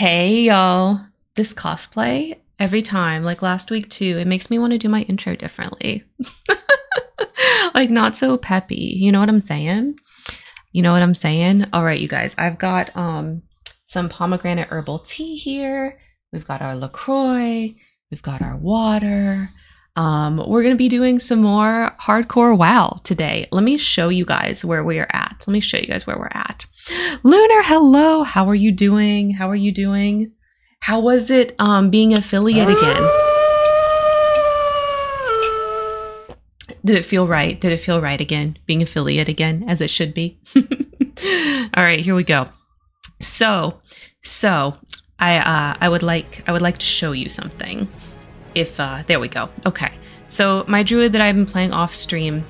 Hey, y'all. This cosplay, every time, like last week too, it makes me want to do my intro differently. like, not so peppy. You know what I'm saying? You know what I'm saying? All right, you guys, I've got um some pomegranate herbal tea here. We've got our LaCroix. We've got our water. Um, we're going to be doing some more hardcore WoW today. Let me show you guys where we are at. Let me show you guys where we're at. Lunar, hello. How are you doing? How are you doing? How was it um, being affiliate again? Did it feel right? Did it feel right again? Being affiliate again, as it should be. All right, here we go. So, so I uh, I would like I would like to show you something. If uh, there we go. Okay. So my druid that I've been playing off stream,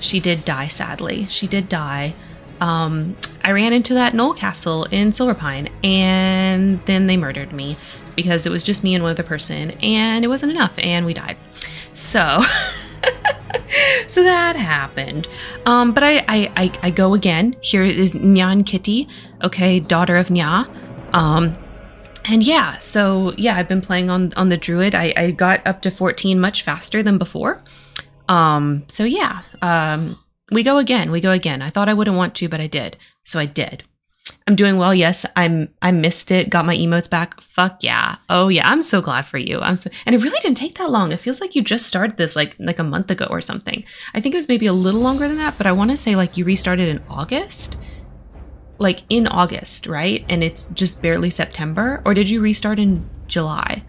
she did die sadly. She did die. Um, I ran into that Gnoll Castle in Silverpine, and then they murdered me because it was just me and one other person, and it wasn't enough, and we died. So. so that happened. Um, but I, I, I, I, go again. Here is Nyan Kitty, okay, daughter of Nya. Um, and yeah, so yeah, I've been playing on on the druid. I, I got up to 14 much faster than before. Um, so yeah, um, we go again. We go again. I thought I wouldn't want to, but I did. So I did. I'm doing well. Yes, I'm. I missed it. Got my emotes back. Fuck yeah. Oh yeah. I'm so glad for you. I'm so. And it really didn't take that long. It feels like you just started this like like a month ago or something. I think it was maybe a little longer than that, but I want to say like you restarted in August like in August, right? And it's just barely September? Or did you restart in July?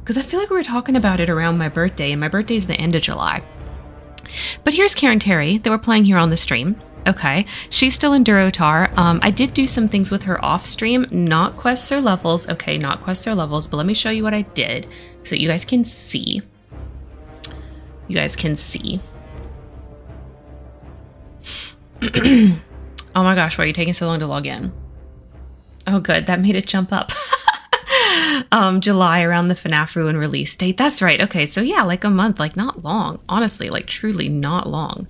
Because I feel like we were talking about it around my birthday, and my birthday is the end of July. But here's Karen Terry that we're playing here on the stream. Okay, she's still in Durotar. Um, I did do some things with her off stream, not quests or levels. Okay, not quests or levels, but let me show you what I did so that you guys can see. You guys can see. Oh my gosh, why are you taking so long to log in? Oh, good. That made it jump up. um, July around the FNAF Ruin release date. That's right. Okay, so yeah, like a month, like not long. Honestly, like truly not long.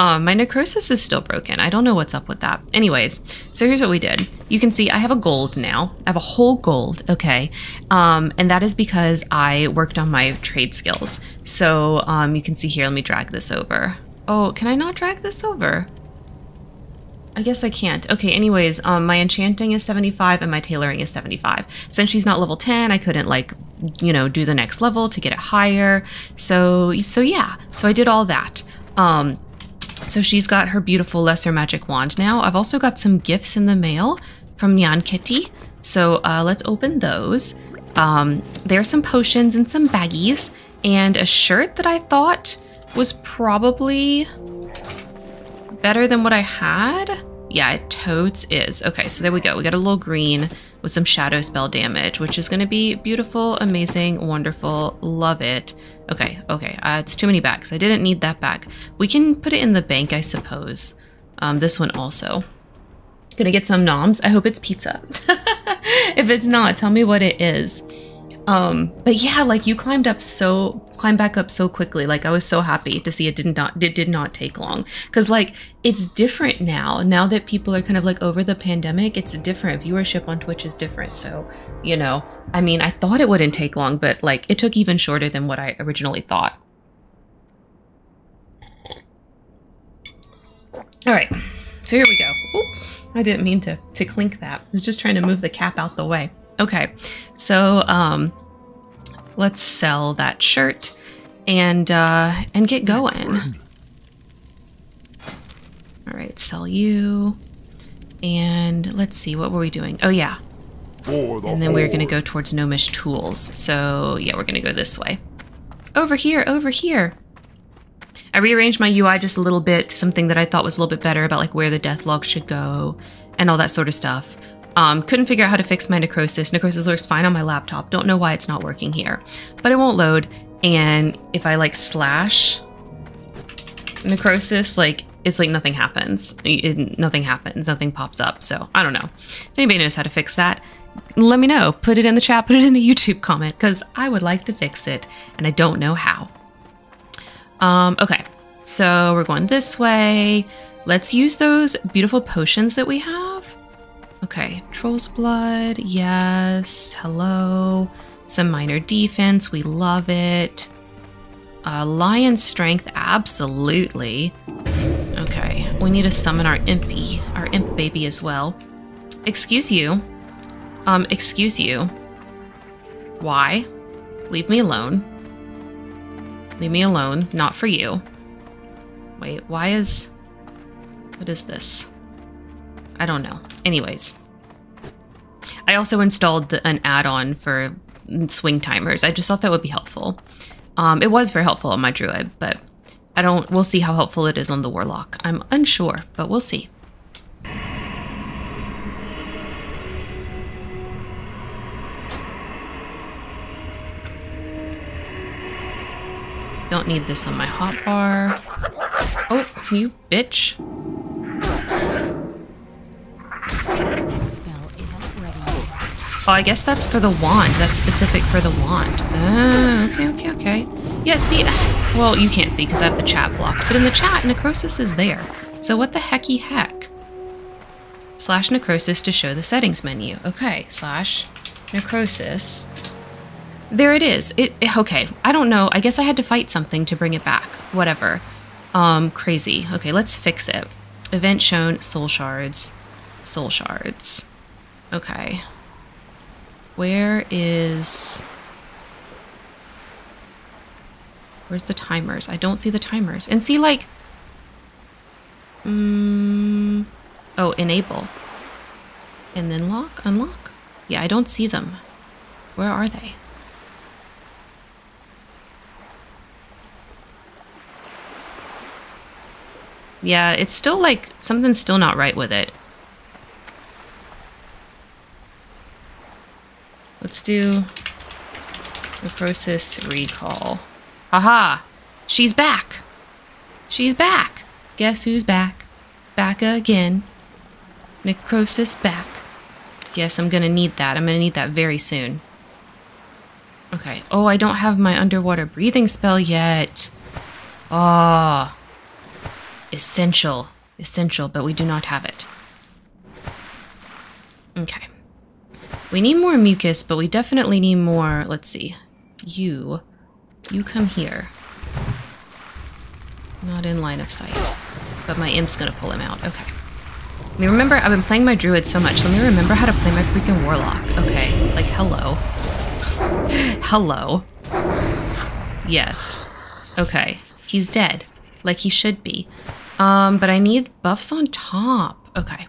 Um, my necrosis is still broken. I don't know what's up with that. Anyways, so here's what we did. You can see I have a gold now. I have a whole gold, okay? Um, and that is because I worked on my trade skills. So um, you can see here, let me drag this over. Oh, can I not drag this over? I guess I can't. Okay, anyways, um, my enchanting is 75 and my tailoring is 75. Since she's not level 10, I couldn't like, you know, do the next level to get it higher. So, so yeah, so I did all that. Um, so she's got her beautiful lesser magic wand now. I've also got some gifts in the mail from Nyan Kitty. So uh, let's open those. Um, there are some potions and some baggies and a shirt that I thought was probably better than what I had? Yeah, it totes is. Okay, so there we go. We got a little green with some shadow spell damage, which is going to be beautiful, amazing, wonderful. Love it. Okay, okay. Uh, it's too many bags. I didn't need that bag. We can put it in the bank, I suppose. Um, this one also. Gonna get some noms. I hope it's pizza. if it's not, tell me what it is. Um, but yeah, like you climbed up so climbed back up so quickly. Like I was so happy to see it did not it did not take long because like it's different now. Now that people are kind of like over the pandemic, it's different. Viewership on Twitch is different. So you know, I mean, I thought it wouldn't take long, but like it took even shorter than what I originally thought. All right, so here we go. Oop, I didn't mean to to clink that. I was just trying to move the cap out the way. Okay, so um, let's sell that shirt and uh, and get going. All right, sell you. And let's see, what were we doing? Oh yeah. And then we are going to go towards Gnomish Tools. So yeah, we're going to go this way. Over here, over here. I rearranged my UI just a little bit, something that I thought was a little bit better about like where the death log should go and all that sort of stuff. Um, couldn't figure out how to fix my necrosis. Necrosis works fine on my laptop. Don't know why it's not working here. But it won't load. And if I like slash necrosis, like it's like nothing happens. It, nothing happens. Nothing pops up. So I don't know. If anybody knows how to fix that, let me know. Put it in the chat. Put it in a YouTube comment because I would like to fix it and I don't know how. Um, okay, so we're going this way. Let's use those beautiful potions that we have. Okay, Troll's Blood, yes. Hello. Some minor defense, we love it. Uh, Lion Strength, absolutely. Okay, we need to summon our Impy, our Imp baby as well. Excuse you. Um, excuse you. Why? Leave me alone. Leave me alone. Not for you. Wait, why is... What is this? I don't know. Anyways. I also installed the, an add-on for swing timers. I just thought that would be helpful. Um, it was very helpful on my druid, but I don't... We'll see how helpful it is on the warlock. I'm unsure, but we'll see. Don't need this on my hotbar. Oh, you bitch. Oh, I guess that's for the wand. That's specific for the wand. Uh, okay, okay, okay. Yeah, see, well, you can't see because I have the chat blocked, but in the chat, necrosis is there. So what the hecky heck? Slash necrosis to show the settings menu. Okay, slash necrosis. There it is. It, it, okay. I don't know. I guess I had to fight something to bring it back. Whatever. Um, crazy. Okay, let's fix it. Event shown. Soul shards. Soul shards. Okay. Where is? Where's the timers? I don't see the timers. And see, like, mm, oh, enable, and then lock, unlock. Yeah, I don't see them. Where are they? Yeah, it's still like something's still not right with it. Let's do necrosis recall. Haha! She's back! She's back! Guess who's back? Back again. Necrosis back. Yes, I'm gonna need that. I'm gonna need that very soon. Okay. Oh, I don't have my underwater breathing spell yet. Oh essential, essential, but we do not have it. Okay. We need more mucus, but we definitely need more, let's see. You, you come here. Not in line of sight, but my imp's gonna pull him out, okay. Let me remember, I've been playing my druid so much, let me remember how to play my freaking warlock. Okay, like hello. hello. Yes. Okay, he's dead, like he should be. Um, but I need buffs on top. Okay.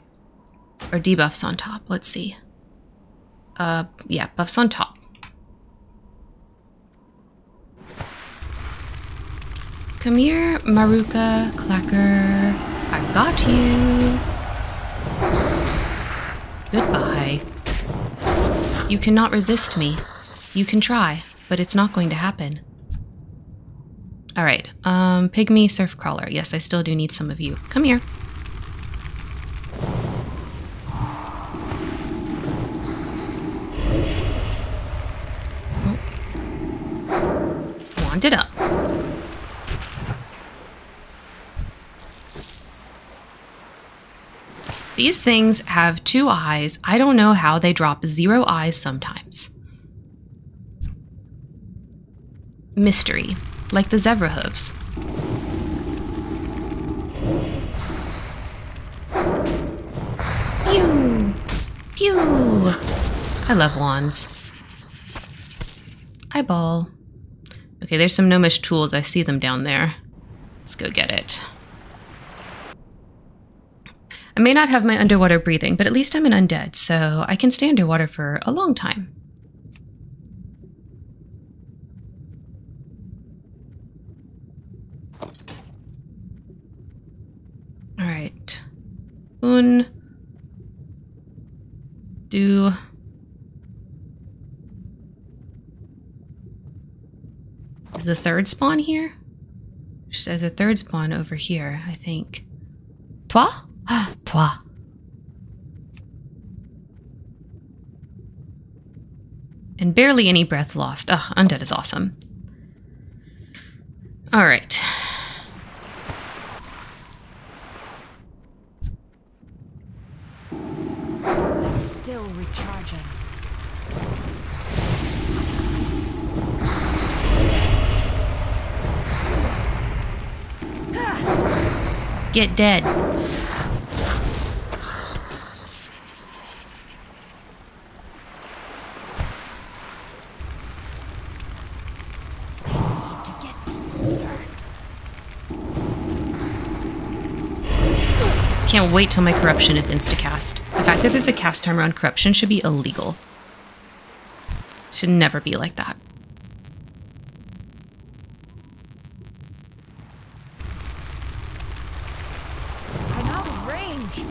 Or debuffs on top. Let's see. Uh, yeah, buffs on top. Come here, Makrura, Clacker. I got you. Goodbye. You cannot resist me. You can try, but it's not going to happen. All right. Um, Pygmy Surf Crawler. Yes, I still do need some of you. Come here. Wand it up. These things have two eyes. I don't know how they drop zero eyes sometimes. Mystery like the zebra hooves. Pew! Pew! I love wands. Eyeball. Okay, there's some gnomish tools. I see them down there. Let's go get it. I may not have my underwater breathing, but at least I'm an undead, so I can stay underwater for a long time. All right. Un. Do. Is the third spawn here? There's a third spawn over here, I think. Toi? Ah, toi. And barely any breath lost. Ugh, undead is awesome. All right. Still Get dead. Can't wait till my corruption is instacast. The fact that there's a cast timer on corruption should be illegal. Should never be like that. I'm out of range.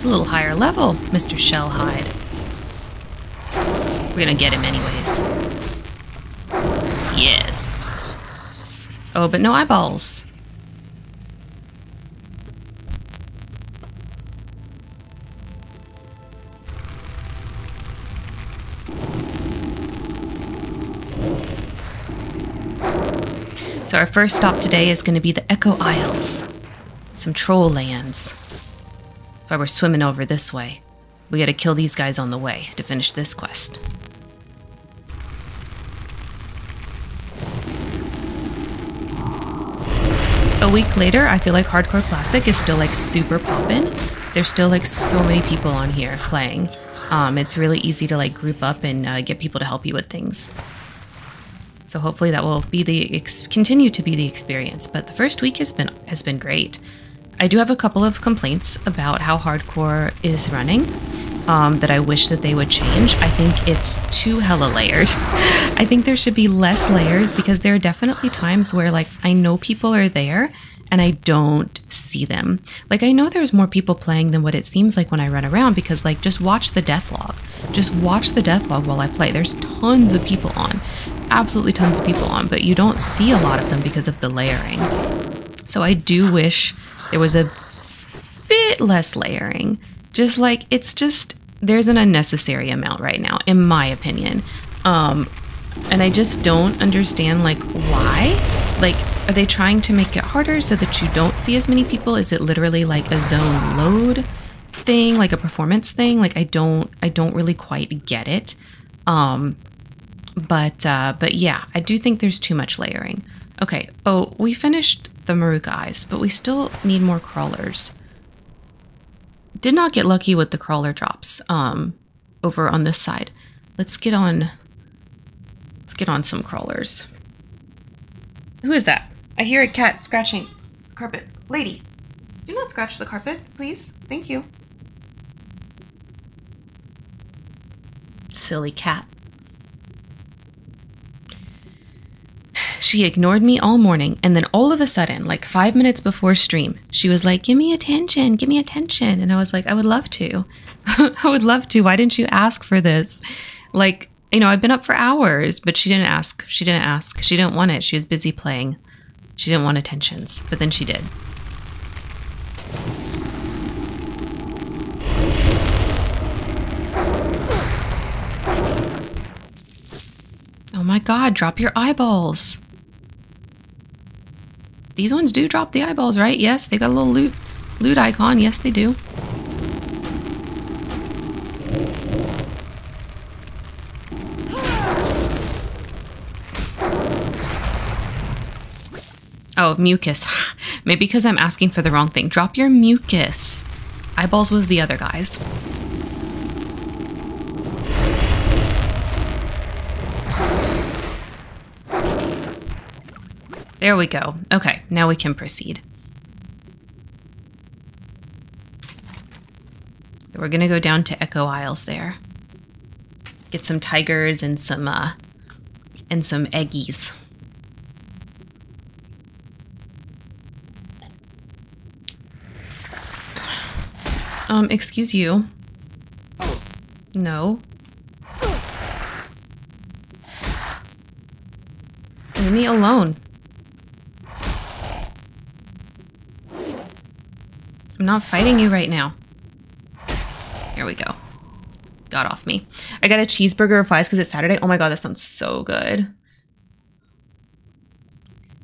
It's a little higher level, Mr. Shellhide. We're gonna get him anyways. Yes. Oh, but no eyeballs. So our first stop today is going to be the Echo Isles. Some troll lands. I were swimming over this way, we gotta kill these guys on the way to finish this quest. A week later, I feel like Hardcore Classic is still like super poppin'. There's still like so many people on here playing. Um, it's really easy to like group up and uh, get people to help you with things. So hopefully that will be the continue to be the experience. But the first week has been has been great. I do have a couple of complaints about how hardcore is running um, that I wish that they would change. I think it's too hella layered. I think there should be less layers because there are definitely times where like I know people are there and I don't see them. Like I know there's more people playing than what it seems like when I run around because like just watch the death log. Just watch the death log while I play. There's tons of people on. Absolutely tons of people on, but you don't see a lot of them because of the layering. So I do wish there was a bit less layering. Just like it's just there's an unnecessary amount right now, in my opinion. Um, and I just don't understand like why. Like, are they trying to make it harder so that you don't see as many people? Is it literally like a zone load thing, like a performance thing? Like I don't I don't really quite get it. Um, but uh, but yeah, I do think there's too much layering. Okay. Oh, we finished the Makrura eyes, but we still need more crawlers. Did not get lucky with the crawler drops um, over on this side. Let's get on. Let's get on some crawlers. Who is that? I hear a cat scratching carpet. Lady, do not scratch the carpet, please. Thank you. Silly cat. She ignored me all morning, and then all of a sudden, like five minutes before stream, she was like, Give me attention, give me attention. And I was like, I would love to. I would love to. Why didn't you ask for this? Like, you know, I've been up for hours, but she didn't ask. She didn't ask. She didn't want it. She was busy playing. She didn't want attentions, but then she did. Oh my god, drop your eyeballs. These ones do drop the eyeballs, right? Yes, they got a little loot loot icon. Yes, they do. Oh, mucus. Maybe because I'm asking for the wrong thing. Drop your mucus. Eyeballs was the other guys. There we go. Okay, now we can proceed. We're gonna go down to Echo Isles there. Get some tigers and some uh and some eggies. Um, excuse you. No. Leave me alone. I'm not fighting you right now. Here we go. Got off me. I got a cheeseburger or fries because it's Saturday. Oh my god, that sounds so good.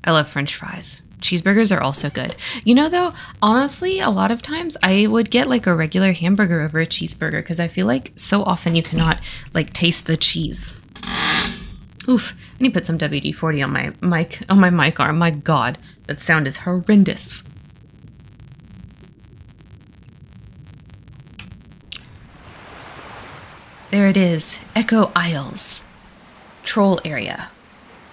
I love French fries. Cheeseburgers are also good. You know, though, honestly, a lot of times I would get like a regular hamburger over a cheeseburger because I feel like so often you cannot like taste the cheese. Oof! I need to put some WD forty on my mic on my mic arm. My God, that sound is horrendous. There it is, Echo Isles, troll area,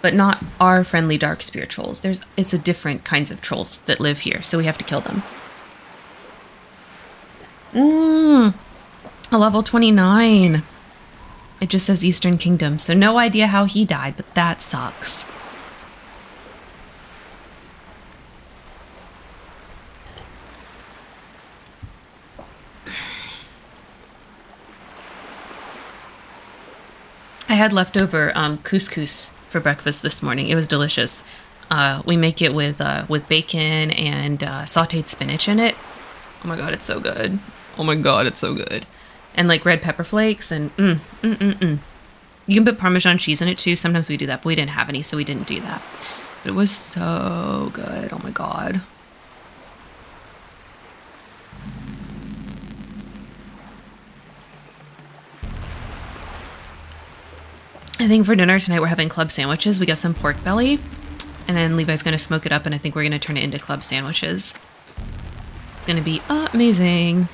but not our friendly dark spirit trolls. There's it's a different kinds of trolls that live here, so we have to kill them. Mmm, a level twenty nine. It just says Eastern Kingdom, so no idea how he died, but that sucks. I had leftover um, couscous for breakfast this morning. It was delicious. Uh, we make it with uh, with bacon and uh, sautéed spinach in it. Oh my god, it's so good. Oh my god, it's so good. And like red pepper flakes and mm, mm, mm, mm. You can put Parmesan cheese in it too. Sometimes we do that, but we didn't have any, so we didn't do that. But it was so good. Oh my god. I think for dinner tonight we're having club sandwiches. We got some pork belly, and then Levi's gonna smoke it up, and I think we're gonna turn it into club sandwiches. It's gonna be amazing.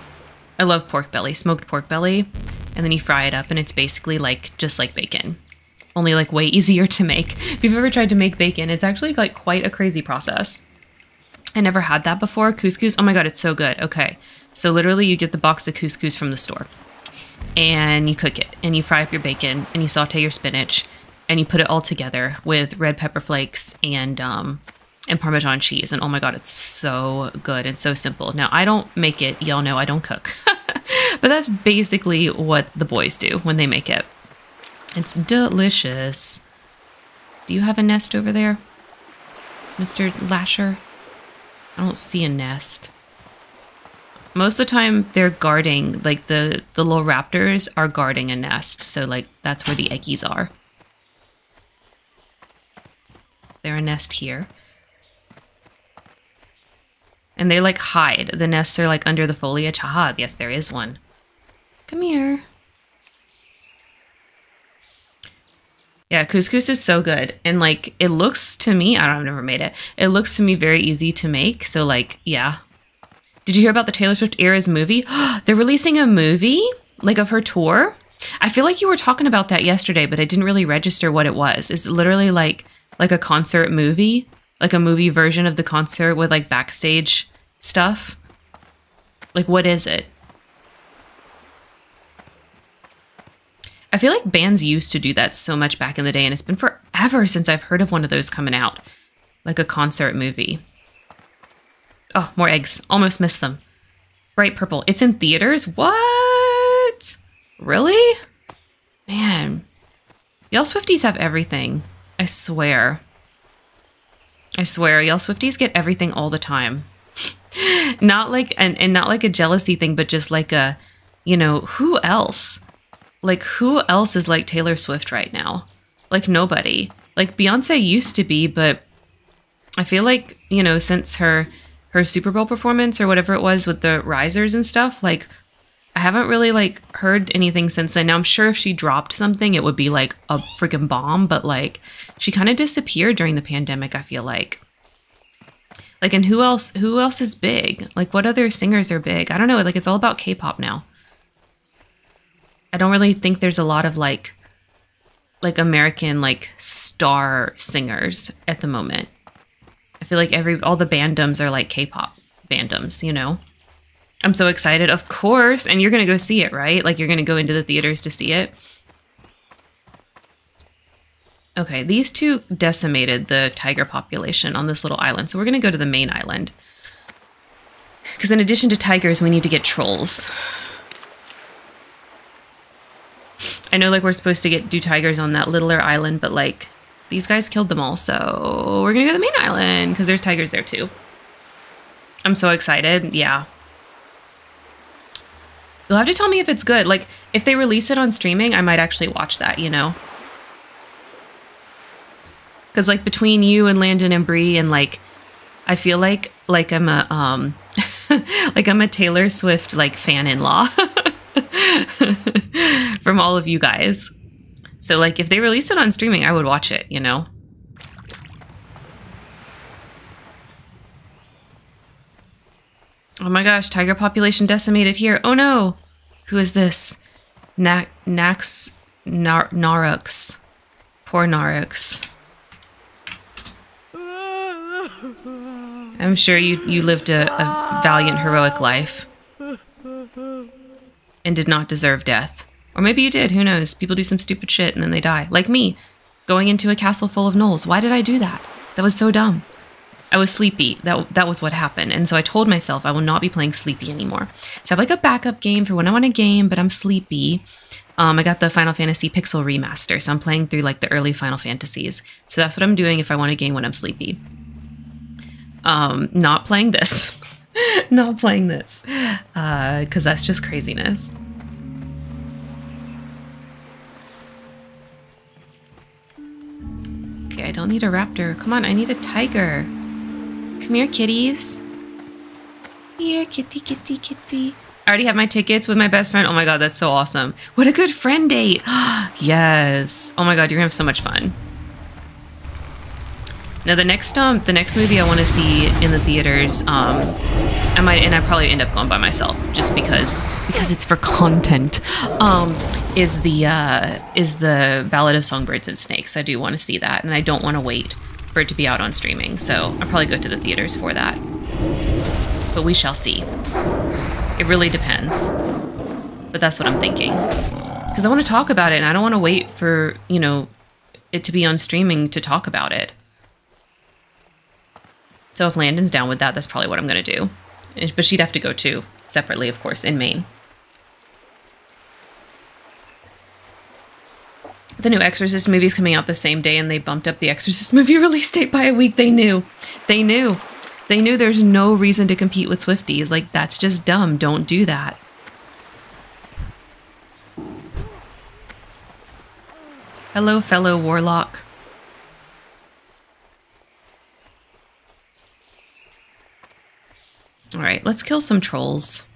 I love pork belly, smoked pork belly, and then you fry it up, and it's basically like just like bacon, only like way easier to make. If you've ever tried to make bacon, it's actually like quite a crazy process. I never had that before. Couscous, oh my god, it's so good. Okay, so literally you get the box of couscous from the store and you cook it and you fry up your bacon and you saute your spinach and you put it all together with red pepper flakes and um and parmesan cheese and oh my god it's so good and so simple. Now i don't make it y'all know i don't cook but that's basically what the boys do when they make it. It's delicious. Do you have a nest over there mr lasher? I don't see a nest most of the time they're guarding like the the little raptors are guarding a nest so like that's where the eggies are. They're a nest here. And they like hide. The nests are like under the foliage. Haha yes there is one. Come here. Yeah couscous is so good. And like it looks to me i don't i've never made it. It looks to me very easy to make. So like yeah did you hear about the Taylor Swift Eras movie? They're releasing a movie like of her tour. I feel like you were talking about that yesterday, but I didn't really register what it was. It's literally like like a concert movie? Like a movie version of the concert with like backstage stuff? Like what is it? I feel like bands used to do that so much back in the day, and it's been forever since I've heard of one of those coming out. Like a concert movie. Oh, more eggs. Almost missed them. Bright purple. It's in theaters? What? Really? Man. Y'all Swifties have everything. I swear. I swear, y'all Swifties get everything all the time. not like and, and not like a jealousy thing, but just like a, you know, who else? Like who else is like Taylor Swift right now? Like nobody. Like Beyonce used to be, but I feel like, you know, since her her Super Bowl performance or whatever it was with the risers and stuff, like I haven't really like heard anything since then. Now I'm sure if she dropped something, it would be like a freaking bomb, but like she kind of disappeared during the pandemic, I feel like. Like and who else who else is big? Like what other singers are big? I don't know, like it's all about K-pop now. I don't really think there's a lot of like like American like star singers at the moment. Feel like every all the bandoms are like K-pop bandoms, you know. I'm so excited, of course, and you're gonna go see it, right? Like you're gonna go into the theaters to see it. Okay, these two decimated the tiger population on this little island, so we're gonna go to the main island. Because in addition to tigers, we need to get trolls. I know, like, we're supposed to get do tigers on that littler island, but like, these guys killed them all, so we're gonna go to the main island because there's tigers there too. I'm so excited. Yeah. You'll have to tell me if it's good. Like, if they release it on streaming, I might actually watch that, you know? Because, like, between you and Landon and Bree, and like, I feel like, like I'm a, um, like I'm a Taylor Swift, like, fan in law from all of you guys. So, like, if they release it on streaming, I would watch it, you know? Oh my gosh, tiger population decimated here. Oh no! Who is this? Na- Nax Nar- Narux. Poor Narux. I'm sure you, you lived a, a valiant, heroic life. And did not deserve death. Or maybe you did, who knows? People do some stupid shit and then they die. Like me, going into a castle full of gnolls. Why did I do that? That was so dumb. I was sleepy. That that was what happened. And so I told myself I will not be playing sleepy anymore. So I have like a backup game for when I want to game, but I'm sleepy. Um, I got the Final Fantasy Pixel remaster, so I'm playing through like the early Final Fantasies. So that's what I'm doing if I want to game when I'm sleepy. Um, not playing this. not playing this. Uh, cuz that's just craziness. Okay, I don't need a raptor. Come on, I need a tiger. Come here, kitties. Here, kitty, kitty, kitty. I already have my tickets with my best friend. Oh my god, that's so awesome. What a good friend date. yes. Oh my god, you're gonna have so much fun. Now the next um the next movie I want to see in the theaters um I might and I probably end up going by myself just because because it's for content um is the uh is the Ballad of Songbirds and Snakes. I do want to see that and I don't want to wait for it to be out on streaming. So I'll probably go to the theaters for that. But we shall see. It really depends. But that's what I'm thinking. Cuz I want to talk about it and I don't want to wait for, you know, it to be on streaming to talk about it. So if Landon's down with that, that's probably what I'm going to do. But she'd have to go too, separately, of course, in Maine. The new Exorcist movie's coming out the same day, and they bumped up the Exorcist movie release date by a week. They knew. They knew. They knew there's no reason to compete with Swifties. Like, that's just dumb. Don't do that. Hello, fellow warlock. All right, let's kill some trolls.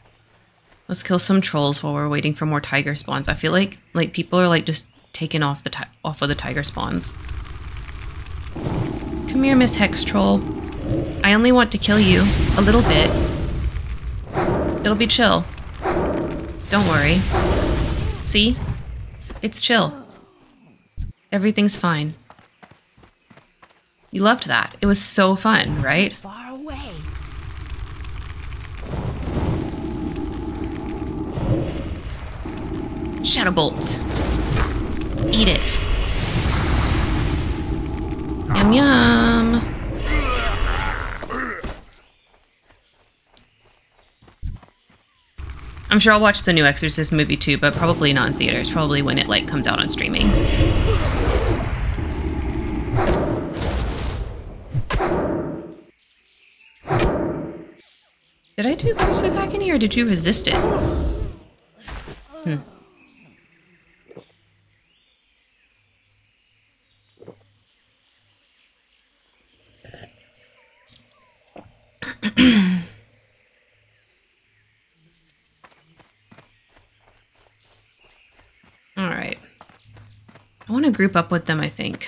Let's kill some trolls while we're waiting for more tiger spawns. I feel like like people are like just taking off the off of the tiger spawns. Come here, Miss Hex Troll. I only want to kill you a little bit. It'll be chill. Don't worry. See? It's chill. Everything's fine. You loved that. It was so fun, right? Far away. Shadow Bolt. Eat it. Yum yum. I'm sure I'll watch the new Exorcist movie too, but probably not in theaters. Probably when it like comes out on streaming. Did I do Curse of Agony or did you resist it? Hmm. All right. I want to group up with them, I think.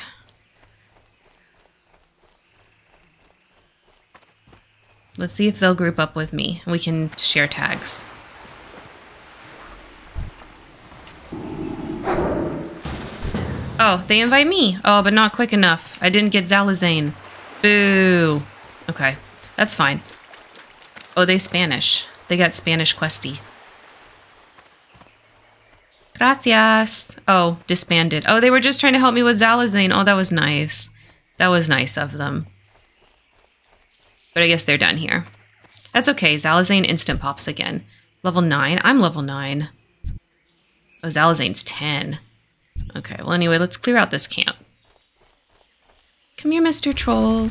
Let's see if they'll group up with me. We can share tags. Oh, they invite me. Oh, but not quick enough. I didn't get Zalazane. Boo. Okay, that's fine. Oh, they Spanish. They got Spanish questy. Gracias. Oh, disbanded. Oh, they were just trying to help me with Zalazane. Oh, that was nice. That was nice of them. But I guess they're done here. That's okay. Zalazane instant pops again. Level 9? I'm level 9. Oh, Zalazane's 10. Okay, well, anyway, let's clear out this camp. Come here, Mr. Troll.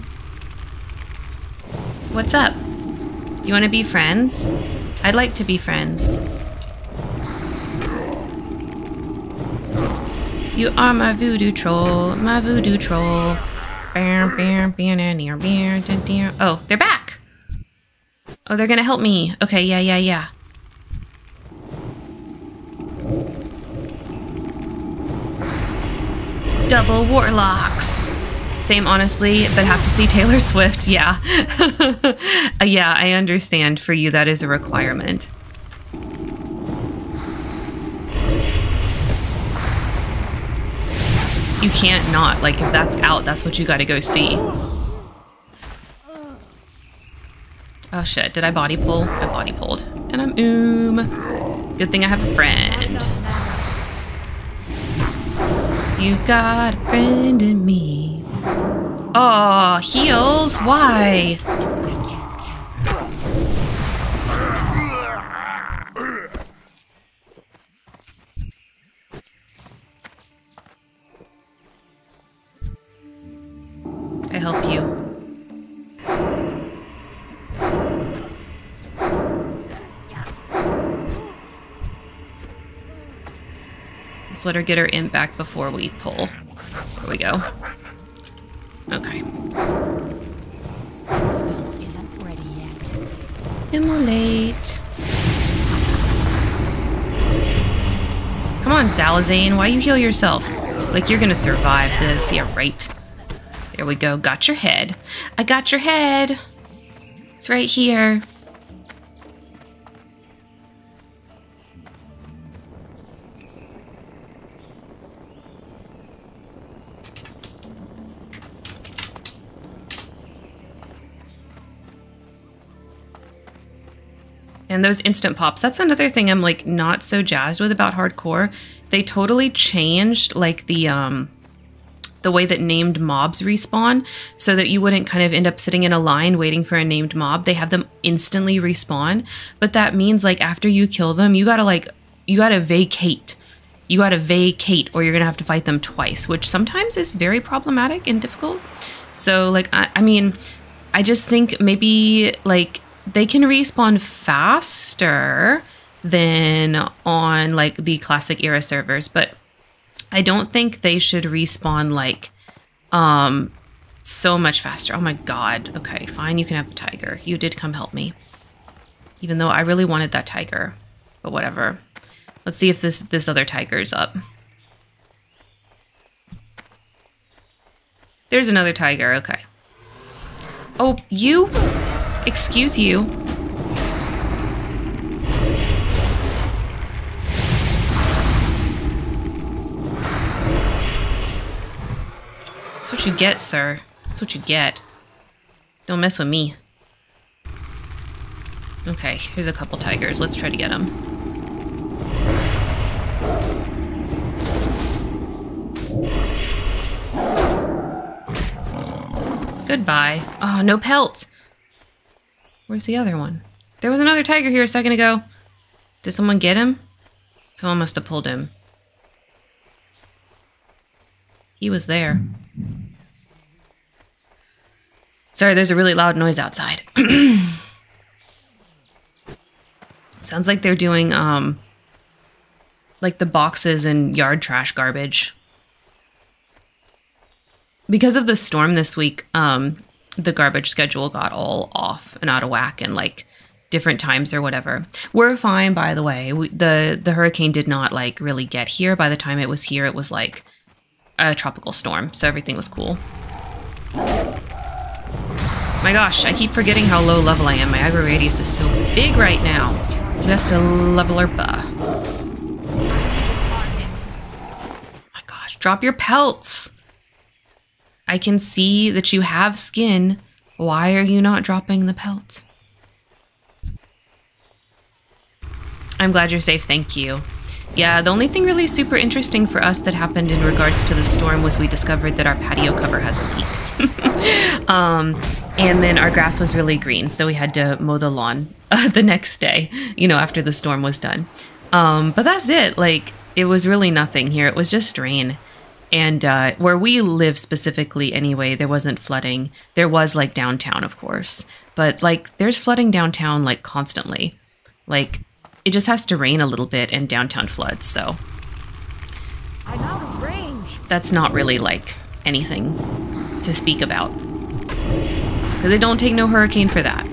What's up? You want to be friends? I'd like to be friends. You are my voodoo troll, my voodoo troll. Oh, they're back! Oh, they're gonna help me. Okay, yeah, yeah, yeah. Double warlocks. Same, honestly, but have to see Taylor Swift. Yeah. Uh, yeah, I understand. For you, that is a requirement. You can't not. Like, if that's out, that's what you gotta go see. Oh shit, did I body pull? I body pulled. And I'm oom. Good thing I have a friend. You got a friend in me. Oh, heals? Why? I I help you. Let's let her get her imp back before we pull. There we go. Okay. That spell isn't ready yet. Immolate. Come on, Zalazane. Why you heal yourself? Like you're gonna survive this. Yeah, right. There we go. Got your head. I got your head. It's right here. And those instant pops, that's another thing I'm like not so jazzed with about hardcore. They totally changed like the um the way that named mobs respawn so that you wouldn't kind of end up sitting in a line waiting for a named mob. They have them instantly respawn, but that means like after you kill them, you got to like you got to vacate. You got to vacate or you're going to have to fight them twice, which sometimes is very problematic and difficult. So like I, I mean, I just think maybe like they can respawn faster than on like the classic era servers, but I don't think they should respawn like um so much faster. Oh my god. Okay, fine, you can have the tiger. You did come help me. Even though I really wanted that tiger. But whatever. Let's see if this this other tiger's up. There's another tiger. Okay. Oh, you? Excuse you. That's what you get, sir. That's what you get. Don't mess with me. Okay, here's a couple tigers. Let's try to get them. Goodbye. Oh, no pelts. Where's the other one? There was another tiger here a second ago. Did someone get him? Someone must have pulled him. He was there. Sorry, there's a really loud noise outside. Sounds like they're doing um like the boxes and yard trash garbage. Because of the storm this week, um the garbage schedule got all off and out of whack and like different times or whatever. We're fine by the way. We, the the hurricane did not like really get here. By the time it was here, it was like a tropical storm, so everything was cool. My gosh, I keep forgetting how low level I am. My aggro radius is so big right now. Just a leveler. My gosh, drop your pelts. I can see that you have skin. Why are you not dropping the pelt? I'm glad you're safe, thank you. Yeah, the only thing really super interesting for us that happened in regards to the storm was we discovered that our patio cover has a leak. um, and then our grass was really green, so we had to mow the lawn uh, the next day, you know, after the storm was done. Um, but that's it. Like, it was really nothing here. It was just rain. And uh, where we live specifically, anyway, there wasn't flooding. There was like downtown, of course, but like there's flooding downtown like constantly. Like it just has to rain a little bit and downtown floods. So I'm out of range. that's not really like anything to speak about. Because they don't take no hurricane for that.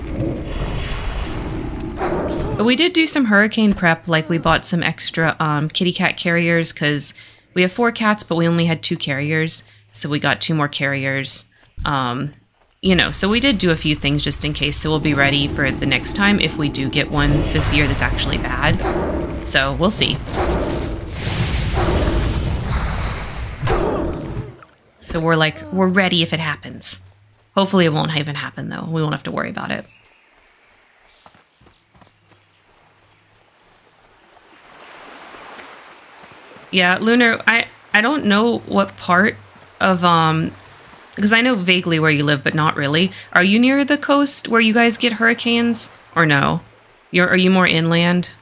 But we did do some hurricane prep, like we bought some extra um, kitty cat carriers because we have four cats, but we only had two carriers. So we got two more carriers. Um, you know, so we did do a few things just in case. So we'll be ready for the next time if we do get one this year that's actually bad. So we'll see. So we're like, we're ready if it happens. Hopefully it won't even happen though. We won't have to worry about it. Yeah, Lunar, I I don't know what part of um because I know vaguely where you live, but not really. Are you near the coast where you guys get hurricanes or no? You're are you more inland?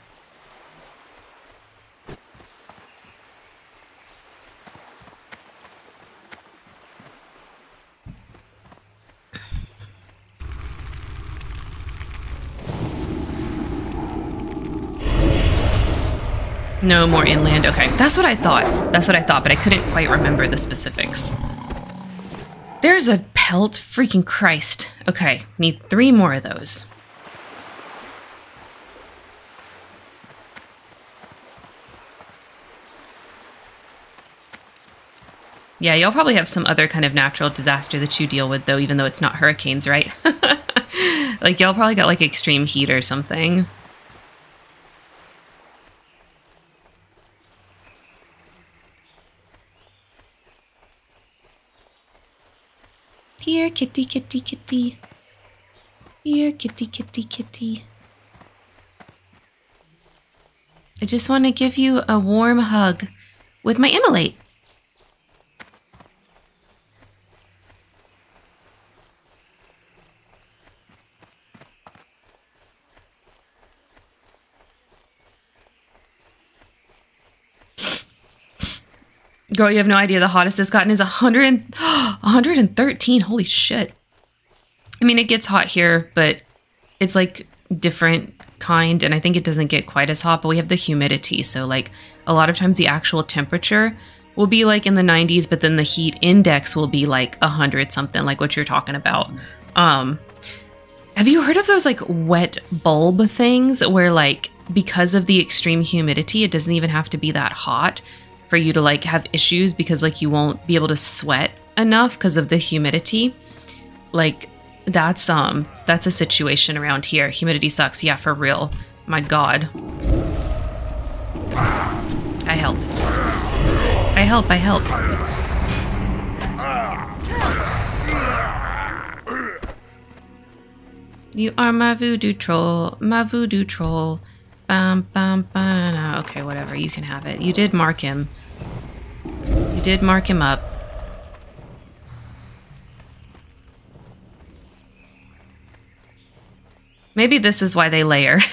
No more inland. Okay, that's what I thought. That's what I thought, but I couldn't quite remember the specifics. There's a pelt. Freaking Christ. Okay, need three more of those. Yeah, y'all probably have some other kind of natural disaster that you deal with, though, even though it's not hurricanes, right? like, y'all probably got like extreme heat or something. Here, kitty, kitty, kitty. Here, kitty, kitty, kitty. I just want to give you a warm hug with my immolate. Girl, you have no idea. The hottest it's gotten is 100, 113. Holy shit. I mean, it gets hot here, but it's like different kind. And I think it doesn't get quite as hot, but we have the humidity. So, like, a lot of times the actual temperature will be like in the 90s, but then the heat index will be like 100 something, like what you're talking about. Um, have you heard of those like wet bulb things where, like, because of the extreme humidity, it doesn't even have to be that hot for you to like have issues because like you won't be able to sweat enough because of the humidity. Like that's um that's a situation around here. Humidity sucks. Yeah, for real. My god. I help. I help. I help. You are my voodoo troll, my voodoo troll. Bam, bam, bam. Okay, whatever. You can have it. You did mark him. You did mark him up. Maybe this is why they layer.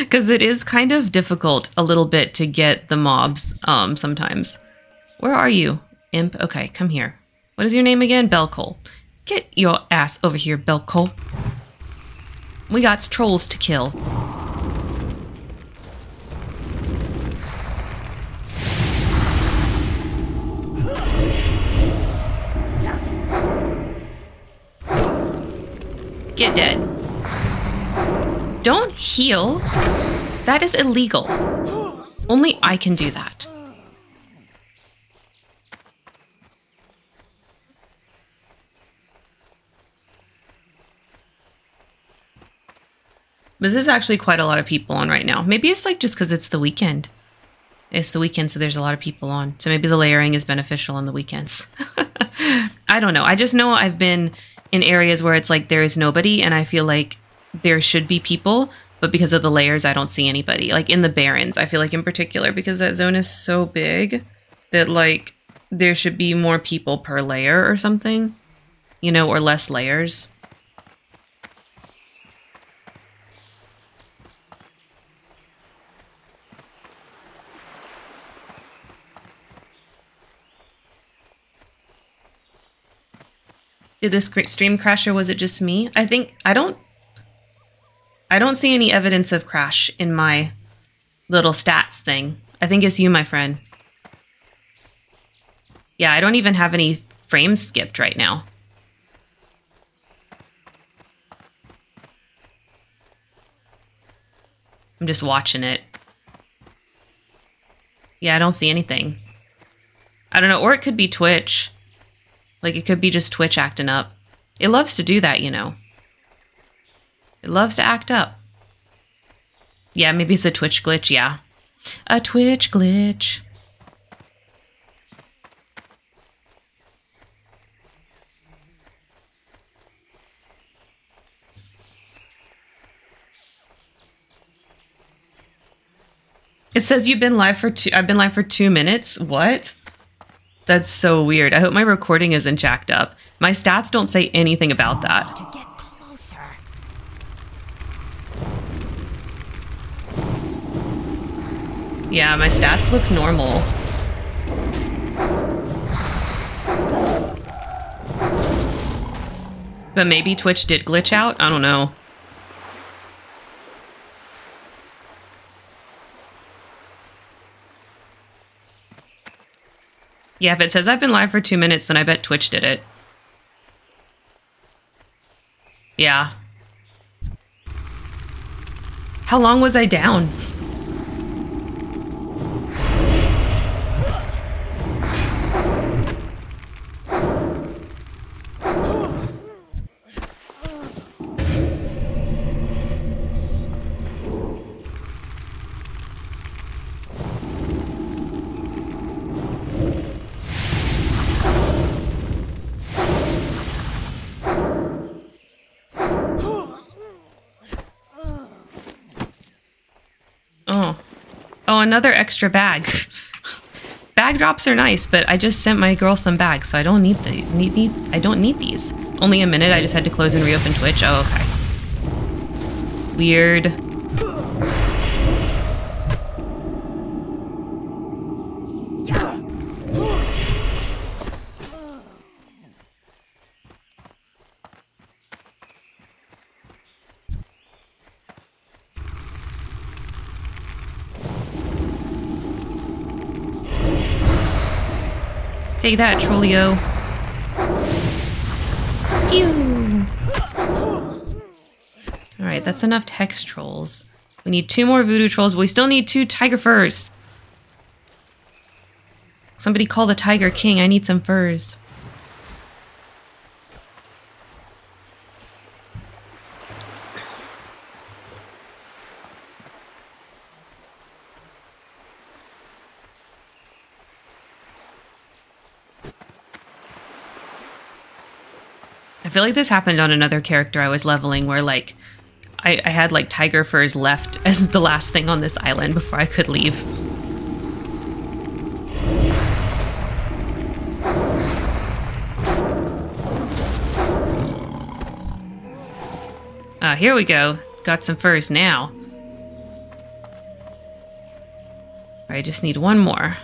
Because it is kind of difficult a little bit to get the mobs um, sometimes. Where are you, imp? Okay, come here. What is your name again? Belcole. Get your ass over here, Belcole. We got trolls to kill. Dead. Don't heal. That is illegal. Only I can do that. But this is actually quite a lot of people on right now. Maybe it's like just because it's the weekend. It's the weekend, so there's a lot of people on. So maybe the layering is beneficial on the weekends. I don't know. I just know I've been in areas where it's like there is nobody and I feel like there should be people, but because of the layers, I don't see anybody. Like in the Barrens, I feel like in particular, because that zone is so big that like there should be more people per layer or something, you know, or less layers. Did this stream crash or was it just me? I think I don't I don't see any evidence of crash in my little stats thing. I think it's you, my friend. Yeah, I don't even have any frames skipped right now. I'm just watching it. Yeah, I don't see anything. I don't know, or it could be Twitch. Like it could be just Twitch acting up. It loves to do that, you know. It loves to act up. Yeah, maybe it's a Twitch glitch, yeah. A Twitch glitch. It says you've been live for two. I've been live for two minutes. What? That's so weird. I hope my recording isn't jacked up. My stats don't say anything about that. To get closer. Yeah, my stats look normal. But maybe Twitch did glitch out? I don't know. Yeah, if it says I've been live for two minutes, then I bet Twitch did it. Yeah. How long was I down? Another extra bag. bag drops are nice, but I just sent my girl some bags, so I don't need the need, need I don't need these. Only a minute, I just had to close and reopen Twitch. Oh, okay. Weird. Take that, Trollio. Pew! Alright, that's enough text trolls. We need two more voodoo trolls, but we still need two tiger furs. Somebody call the Tiger King. I need some furs. Feel like this happened on another character I was leveling where like I, I had like tiger furs left as the last thing on this island before I could leave. Ah, here we go. Got some furs now. I just need one more.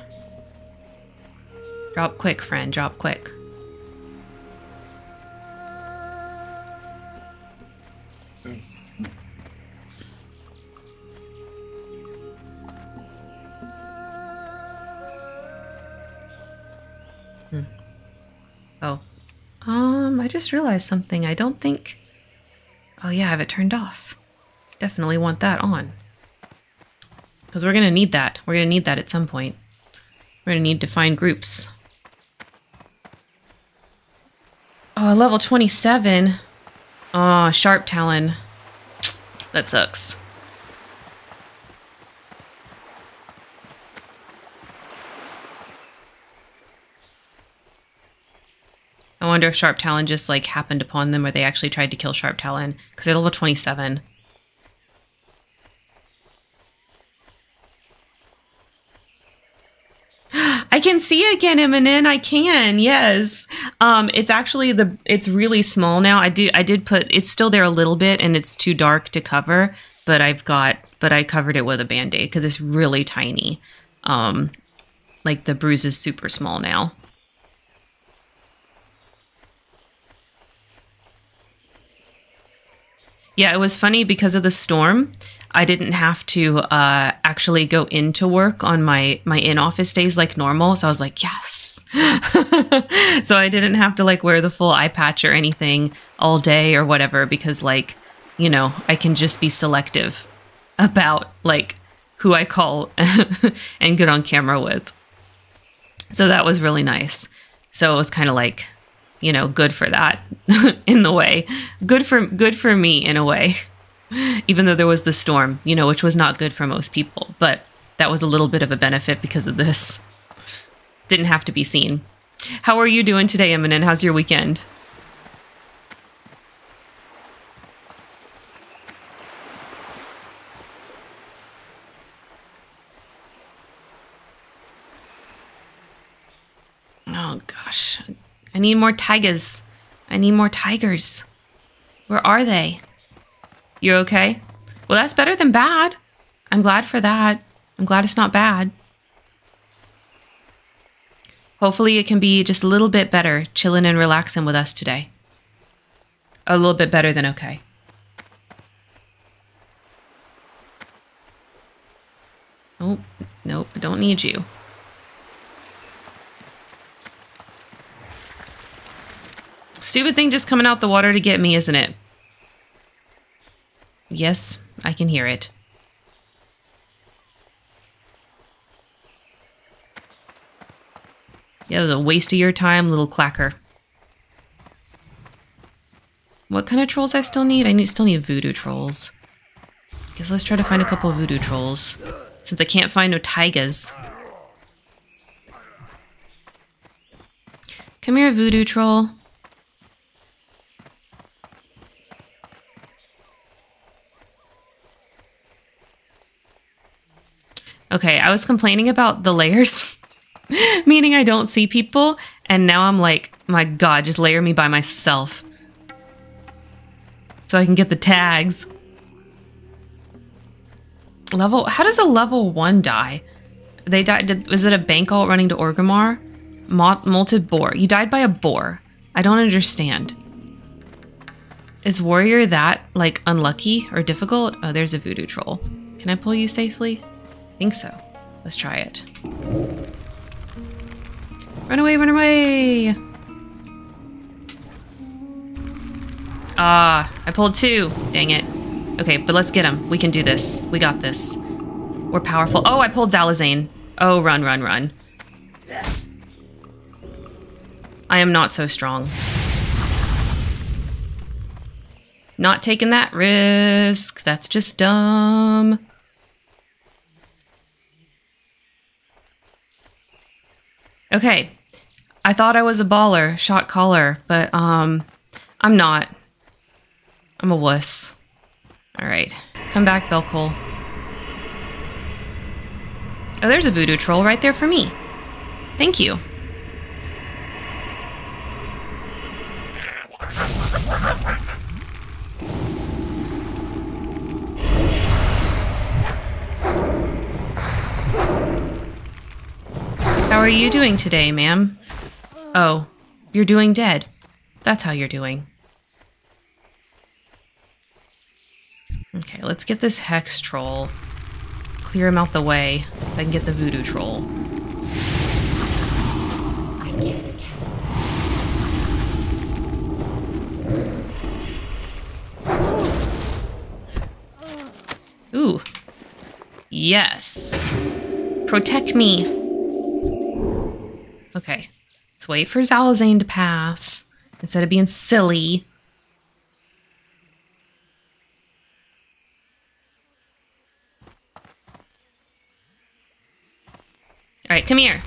Drop quick, friend. Drop quick. Um, I just realized something. I don't think... Oh yeah, I have it turned off. Definitely want that on. Because we're going to need that. We're going to need that at some point. We're going to need to find groups. Oh, level 27. Oh, Sharptalon. That sucks. I wonder if Sharptalon just like happened upon them or they actually tried to kill Sharptalon because they're level 27. I can see again, Eminem. I can. Yes. Um, it's actually the. It's really small now. I do. I did put. It's still there a little bit, and it's too dark to cover. But I've got. But I covered it with a band aid because it's really tiny. Um, like the bruise is super small now. Yeah, it was funny because of the storm. I didn't have to uh, actually go into work on my my in office days like normal. So I was like, yes, so I didn't have to like wear the full eye patch or anything all day or whatever because like, you know, I can just be selective about like who I call and get on camera with. So that was really nice. So it was kind of like, you know, good for that in the way. Good for good for me in a way. Even though there was the storm, you know, which was not good for most people, but that was a little bit of a benefit because of this. Didn't have to be seen. How are you doing today, Eminent? How's your weekend? Oh gosh. I need more tigers. I need more tigers. Where are they? You're okay? Well, that's better than bad. I'm glad for that. I'm glad it's not bad. Hopefully, it can be just a little bit better chilling and relaxing with us today. A little bit better than okay. Oh, nope, I don't need you. Stupid thing just coming out the water to get me, isn't it? Yes, I can hear it. Yeah, it was a waste of your time, little clacker. What kind of trolls I still need? I need still need voodoo trolls. Guess let's try to find a couple voodoo trolls. Since I can't find no tigers. Come here, voodoo troll. Okay, I was complaining about the layers, meaning I don't see people, and now I'm like, my god, just layer me by myself. So I can get the tags. Level, how does a level one die? They died, was it a bank alt running to Orgrimmar? Mottled boar. You died by a boar. I don't understand. Is warrior that, like, unlucky or difficult? Oh, there's a voodoo troll. Can I pull you safely? Think so. Let's try it. Run away, run away! Ah, I pulled two. Dang it. Okay, but let's get him. We can do this. We got this. We're powerful. Oh, I pulled Zalazane. Oh, run, run, run. I am not so strong. Not taking that risk. That's just dumb. Okay. I thought I was a baller, shot caller, but um I'm not. I'm a wuss. All right. Come back, Belcole. Oh, there's a voodoo troll right there for me. Thank you. How are you doing today, ma'am? Oh, you're doing dead. That's how you're doing. Okay, let's get this hex troll. Clear him out the way so I can get the voodoo troll. Ooh. Yes. Protect me. Okay. Let's wait for Zalazane to pass instead of being silly. All right, come here.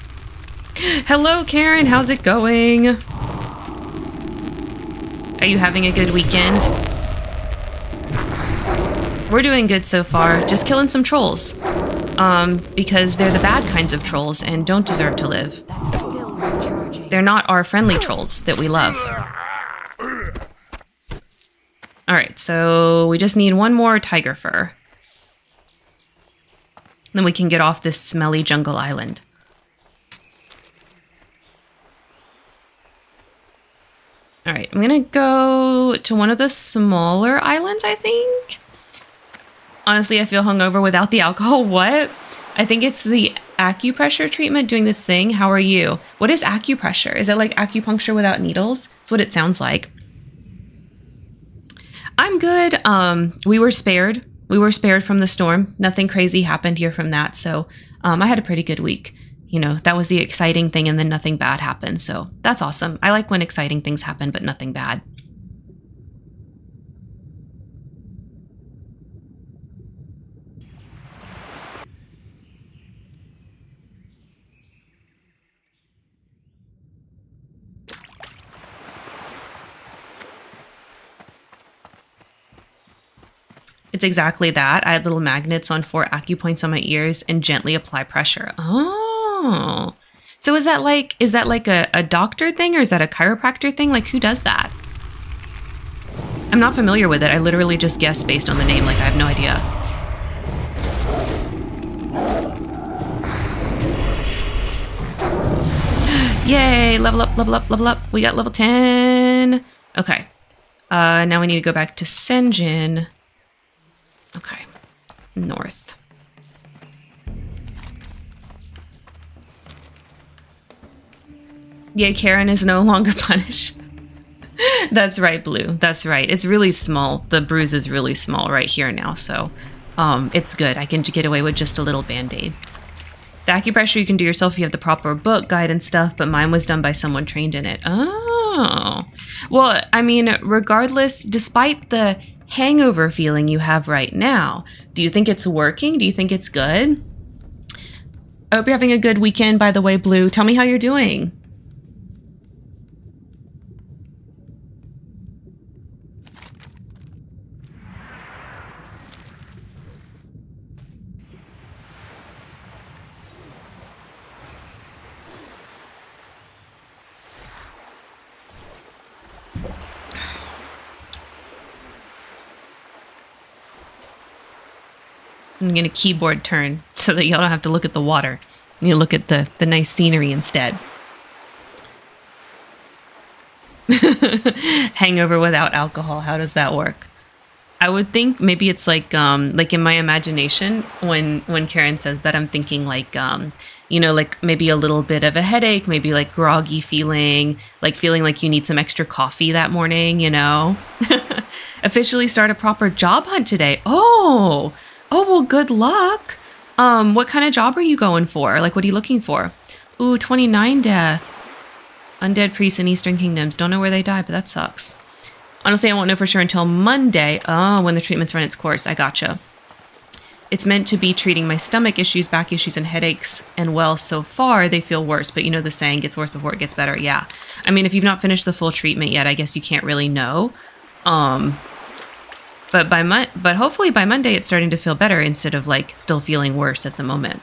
Hello, Karen. How's it going? Are you having a good weekend? We're doing good so far. Just killing some trolls. Um, because they're the bad kinds of trolls and don't deserve to live. They're not our friendly trolls that we love. Alright, so we just need one more tiger fur. Then we can get off this smelly jungle island. Alright, I'm gonna go to one of the smaller islands, I think. Honestly, I feel hungover without the alcohol. What? I think it's the acupressure treatment doing this thing. How are you? What is acupressure? Is it like acupuncture without needles? That's what it sounds like. I'm good. Um, we were spared. We were spared from the storm. Nothing crazy happened here from that. So um, I had a pretty good week. You know, that was the exciting thing, and then nothing bad happened. So that's awesome. I like when exciting things happen, but nothing bad. It's exactly that. I had little magnets on four acupoints on my ears and gently apply pressure. Oh. So is that like is that like a, a doctor thing or is that a chiropractor thing? Like who does that? I'm not familiar with it. I literally just guessed based on the name. Like I have no idea. Yay, level up, level up, level up. We got level 10. Okay. Uh, now we need to go back to Sen'jin. Okay. North. Yay, Karen is no longer punished. That's right, Blue. That's right. It's really small. The bruise is really small right here now, so um, it's good. I can get away with just a little band-aid. The acupressure you can do yourself if you have the proper book guide and stuff, but mine was done by someone trained in it. Oh. Well, I mean, regardless, despite the hangover feeling you have right now. Do you think it's working? Do you think it's good? I hope you're having a good weekend, by the way, Blue. Tell me how you're doing. I'm gonna keyboard turn so that y'all don't have to look at the water. You look at the, the nice scenery instead. Hangover without alcohol, how does that work? I would think maybe it's like um like in my imagination when when Karen says that I'm thinking like um you know like maybe a little bit of a headache, maybe like groggy feeling, like feeling like you need some extra coffee that morning, you know. Officially start a proper job hunt today. Oh, Oh, well, good luck. Um, what kind of job are you going for? Like, what are you looking for? Ooh, 29 death. Undead priests in Eastern Kingdoms. Don't know where they die, but that sucks. Honestly, I won't know for sure until Monday. Oh, when the treatment's run its course. I gotcha. It's meant to be treating my stomach issues, back issues, and headaches. And well, so far, they feel worse. But you know the saying, gets worse before it gets better. Yeah. I mean, if you've not finished the full treatment yet, I guess you can't really know. Um, but by Mon- but hopefully by Monday it's starting to feel better instead of like still feeling worse at the moment.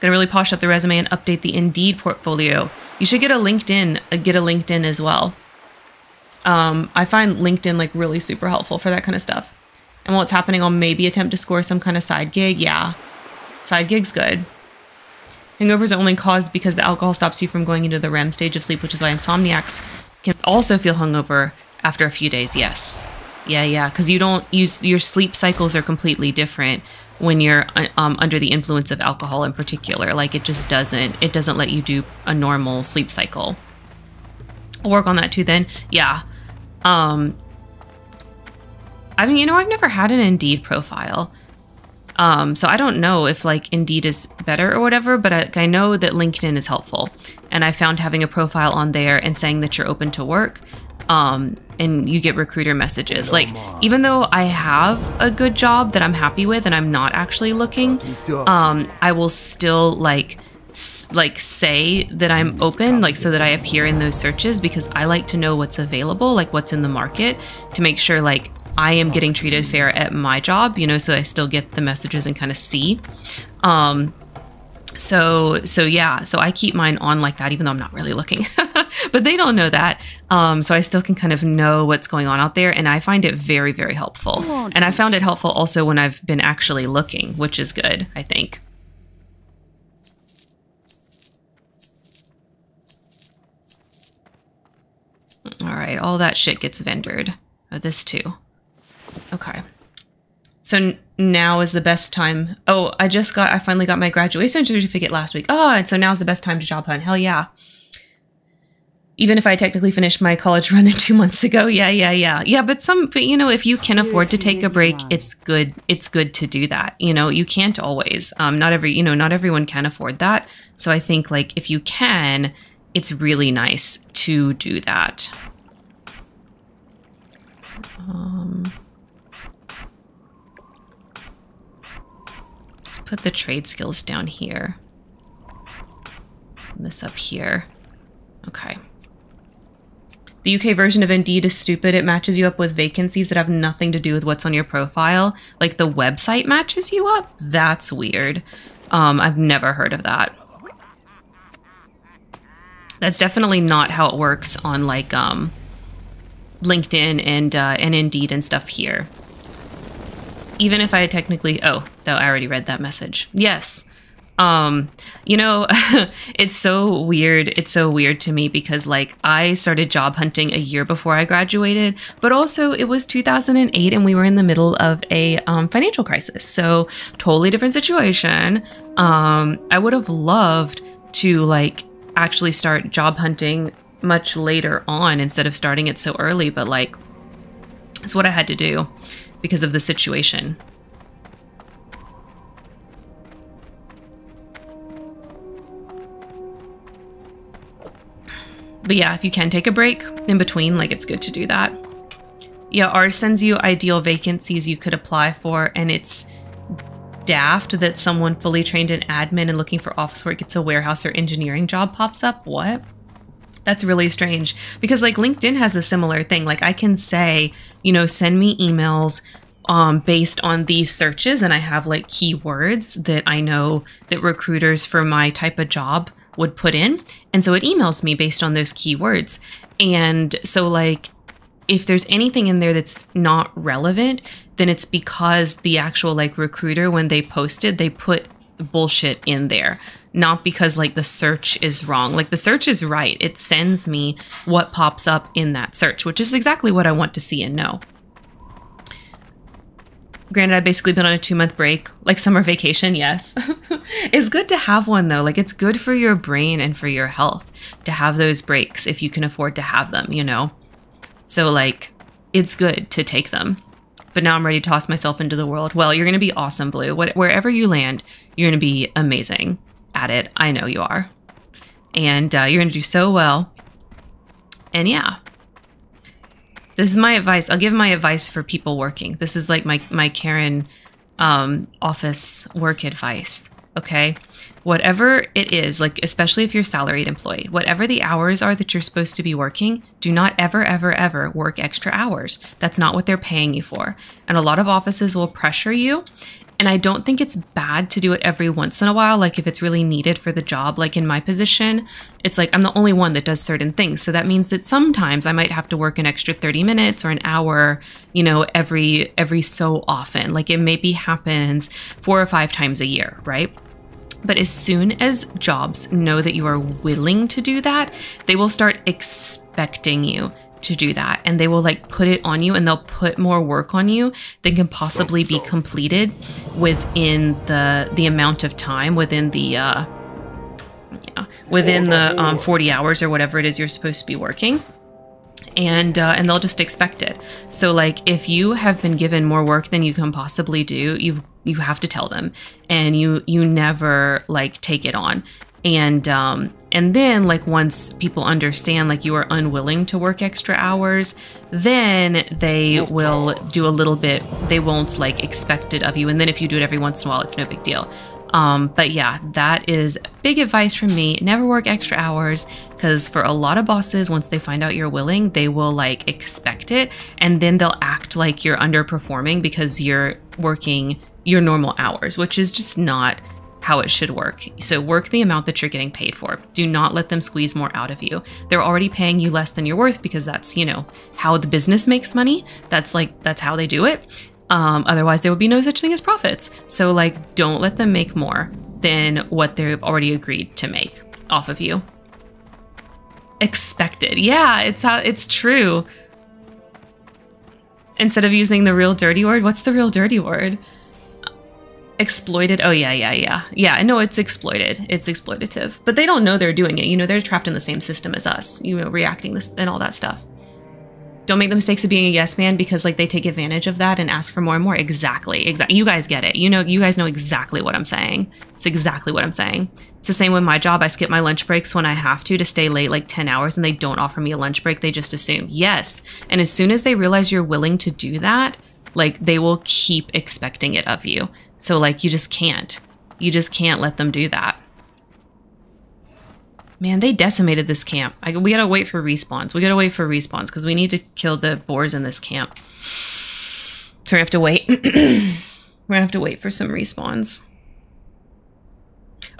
Gonna really polish up the resume and update the Indeed portfolio. You should get a LinkedIn, uh, get a LinkedIn as well. Um, I find LinkedIn like really super helpful for that kind of stuff. And what's happening, I'll maybe attempt to score some kind of side gig. Yeah, side gig's good. Hangovers are only caused because the alcohol stops you from going into the REM stage of sleep, which is why insomniacs can also feel hungover after a few days. Yes. Yeah, yeah, because you don't use your sleep cycles are completely different when you're um, under the influence of alcohol in particular. Like it just doesn't it doesn't let you do a normal sleep cycle. I'll work on that too. Then, yeah. Um, I mean, you know, I've never had an Indeed profile. Um, so I don't know if like Indeed is better or whatever, but I, I know that LinkedIn is helpful. And I found having a profile on there and saying that you're open to work um, and you get recruiter messages. Like, even though I have a good job that I'm happy with and I'm not actually looking, um, I will still like like say that I'm open, like so that I appear in those searches because I like to know what's available, like what's in the market, to make sure like I am getting treated fair at my job, you know, so I still get the messages and kind of see. Um, so so yeah so i keep mine on like that even though i'm not really looking. But they don't know that um, so i still can kind of know what's going on out there and i find it very very helpful. And i found it helpful also when i've been actually looking which is good i think. All right all that shit gets vendored. Oh, this too. Okay So now is the best time. Oh, I just got, I finally got my graduation certificate last week. Oh, and so now's the best time to job hunt. Hell yeah. Even if I technically finished my college run two months ago, yeah, yeah, yeah, yeah. But some, but you know, if you can afford to take a break, it's good. It's good to do that. You know, you can't always. Um, not every, you know, not everyone can afford that. So I think like if you can, it's really nice to do that. Um, put the trade skills down here. And this up here. Okay. The UK version of Indeed is stupid. It matches you up with vacancies that have nothing to do with what's on your profile. Like the website matches you up? That's weird. Um, I've never heard of that. That's definitely not how it works on like um, LinkedIn and uh, and Indeed and stuff here. Even if I technically, oh, though I already read that message. Yes, um, you know, it's so weird. It's so weird to me because like I started job hunting a year before I graduated, but also it was 2008 and we were in the middle of a um, financial crisis. So totally different situation. Um, I would have loved to like actually start job hunting much later on instead of starting it so early, but like it's what I had to do because of the situation. But yeah, if you can take a break in between, like it's good to do that. Yeah, ours sends you ideal vacancies you could apply for, and it's daft that someone fully trained in admin and looking for office work gets a warehouse or engineering job pops up. What? That's really strange because like LinkedIn has a similar thing. Like I can say, you know, send me emails um, based on these searches, and I have like keywords that I know that recruiters for my type of job would put in. And so it emails me based on those keywords. And so, like, if there's anything in there that's not relevant, then it's because the actual like recruiter, when they posted, they put bullshit in there. Not because like the search is wrong. Like the search is right. It sends me what pops up in that search, which is exactly what I want to see and know. Granted, I've basically been on a two month break, like summer vacation, yes. it's good to have one though. Like, it's good for your brain and for your health to have those breaks if you can afford to have them, you know? So, like, it's good to take them. But now I'm ready to toss myself into the world. Well, you're going to be awesome, Blue. What, wherever you land, you're going to be amazing at it. I know you are. And uh, you're going to do so well. And yeah, this is my advice. I'll give my advice for people working. This is like my my Karen um, office work advice. Okay, whatever it is, like especially if you're a salaried employee, whatever the hours are that you're supposed to be working, do not ever, ever, ever work extra hours. That's not what they're paying you for. And a lot of offices will pressure you and I don't think it's bad to do it every once in a while, like if it's really needed for the job. Like in my position, it's like I'm the only one that does certain things. So that means that sometimes I might have to work an extra 30 minutes or an hour, you know, every every so often. Like it maybe happens four or five times a year, right? But as soon as jobs know that you are willing to do that, they will start expecting you to do that. And they will like put it on you and they'll put more work on you than can possibly be completed within the the amount of time within the uh yeah within the um, 40 hours or whatever it is you're supposed to be working. And uh, and they'll just expect it. So like if you have been given more work than you can possibly do you've you have to tell them. And you you never like take it on and um and then like once people understand like you are unwilling to work extra hours then they will do a little bit they won't like expect it of you. And then if you do it every once in a while it's no big deal. Um, but yeah, that is big advice from me. Never work extra hours because for a lot of bosses, once they find out you're willing, they will like expect it. And then they'll act like you're underperforming because you're working your normal hours, which is just not how it should work. So work the amount that you're getting paid for. Do not let them squeeze more out of you. They're already paying you less than you're worth because that's, you know, how the business makes money. That's like that's how they do it. Um, otherwise, there would be no such thing as profits. So like, don't let them make more than what they've already agreed to make off of you. Expected, yeah, it's how it's true. instead of using the real dirty word. What's the real dirty word? Exploited. Oh yeah, yeah, yeah. Yeah, no, it's exploited. It's exploitative. But they don't know they're doing it. You know, they're trapped in the same system as us, you know, reacting this and all that stuff. Don't make the mistakes of being a yes man because like they take advantage of that and ask for more and more. Exactly. Exactly. You guys get it. You know, you guys know exactly what I'm saying. It's exactly what I'm saying. It's the same with my job. I skip my lunch breaks when I have to to stay late like 10 hours and they don't offer me a lunch break. They just assume, yes. And as soon as they realize you're willing to do that, like they will keep expecting it of you. So like you just can't. You just can't let them do that. Man, they decimated this camp. I, we gotta wait for respawns. We gotta wait for respawns because we need to kill the boars in this camp. So we have to wait. we're gonna have to wait for some respawns.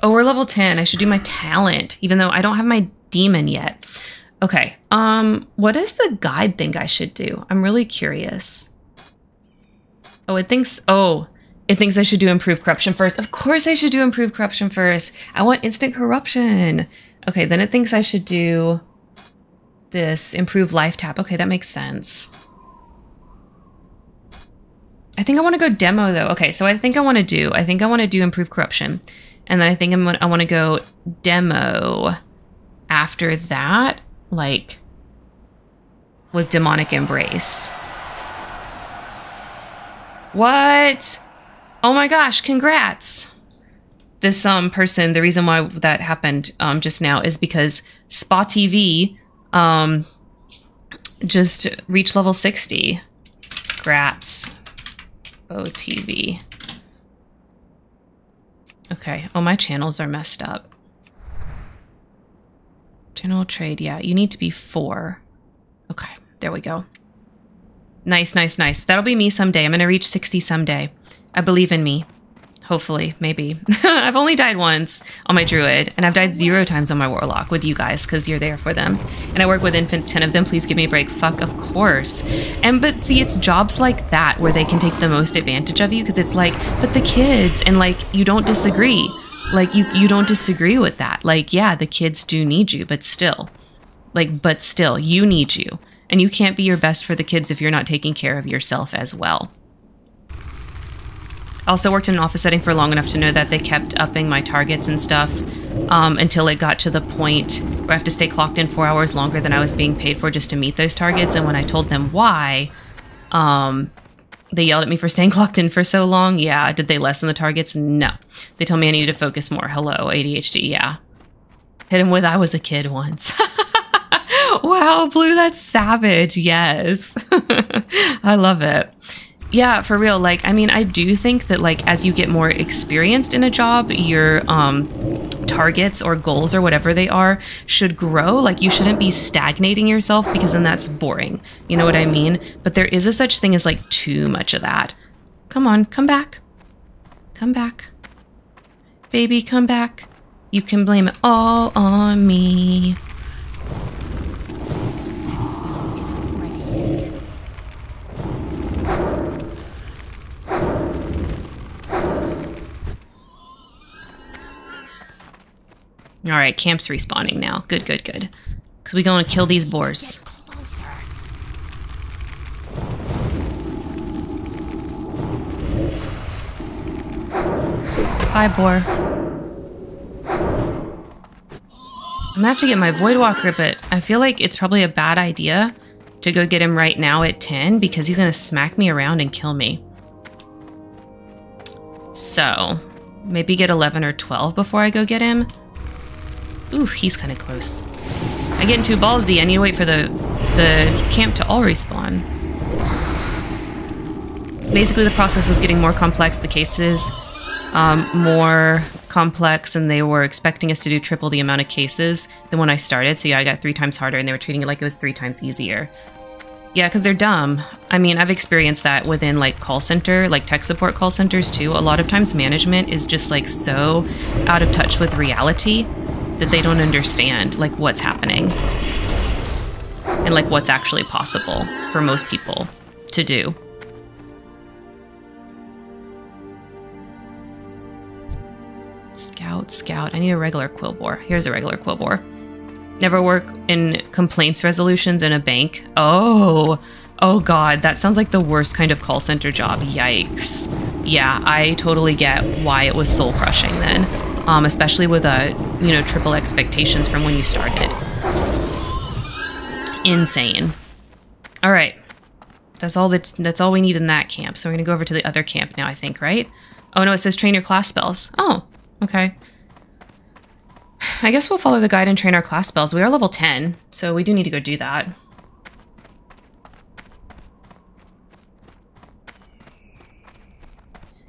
Oh, we're level 10. I should do my talent, even though I don't have my demon yet. Okay. Um, what does the guide think I should do? I'm really curious. Oh, it thinks oh, it thinks I should do improve corruption first. Of course I should do improve corruption first. I want instant corruption. Okay, then it thinks I should do this improve life tap. Okay, that makes sense. I think I want to go demo though. Okay, so I think I want to do, I think I want to do improve corruption. And then I think I'm, I want to go demo after that, like with demonic embrace. What? Oh my gosh, congrats. This um person, the reason why that happened um just now is because Spa TV um just reached level 60. Grats. OTV. Okay. Oh, my channels are messed up. General trade, yeah. You need to be four. Okay, there we go. Nice, nice, nice. That'll be me someday. I'm going to reach 60 someday. I believe in me. Hopefully, maybe. I've only died once on my druid, and I've died zero times on my warlock with you guys because you're there for them. And I work with infants, 10 of them. Please give me a break. Fuck, of course. And but see, it's jobs like that where they can take the most advantage of you because it's like, but the kids, and like, you don't disagree. Like, you, you don't disagree with that. Like, yeah, the kids do need you, but still. Like, but still, you need you. And you can't be your best for the kids if you're not taking care of yourself as well. Also worked in an office setting for long enough to know that they kept upping my targets and stuff um, until it got to the point where I have to stay clocked in four hours longer than I was being paid for just to meet those targets. And when I told them why, um, they yelled at me for staying clocked in for so long. Yeah. Did they lessen the targets? No. They told me I needed to focus more. Hello, ADHD. Yeah. Hit him with I was a kid once. wow, Blue, that's savage. Yes. I love it. Yeah, for real. Like, I mean, I do think that like as you get more experienced in a job, your um targets or goals or whatever they are should grow. Like you shouldn't be stagnating yourself because then that's boring. You know what I mean? But there is a such thing as like too much of that. Come on, come back. Come back. Baby, come back. You can blame it all on me. All right, camp's respawning now. Good, good, good. Because we going to kill these boars. Bye, boar. I'm gonna have to get my Voidwalker, but I feel like it's probably a bad idea to go get him right now at 10 because he's gonna smack me around and kill me. So, maybe get 11 or 12 before I go get him. Ooh, he's kind of close. I get too ballsy. I need to wait for the the camp to all respawn. Basically, the process was getting more complex. The cases um, more complex, and they were expecting us to do triple the amount of cases than when I started. So yeah, I got three times harder, and they were treating it like it was three times easier. Yeah, because they're dumb. I mean, I've experienced that within like call center, like tech support call centers too. A lot of times management is just like so out of touch with reality that they don't understand like what's happening and like what's actually possible for most people to do. Scout, scout. I need a regular quilboar. Here's a regular quilboar. Never work in complaints resolutions in a bank. Oh, Oh god, that sounds like the worst kind of call center job. Yikes. Yeah, I totally get why it was soul crushing then. Um, especially with a you know, triple expectations from when you started. Insane. All right. That's all that's that's all we need in that camp. So we're to go over to the other camp now, I think, right? Oh no, it says train your class spells. Oh, okay. I guess we'll follow the guide and train our class spells. We are level 10, so we do need to go do that.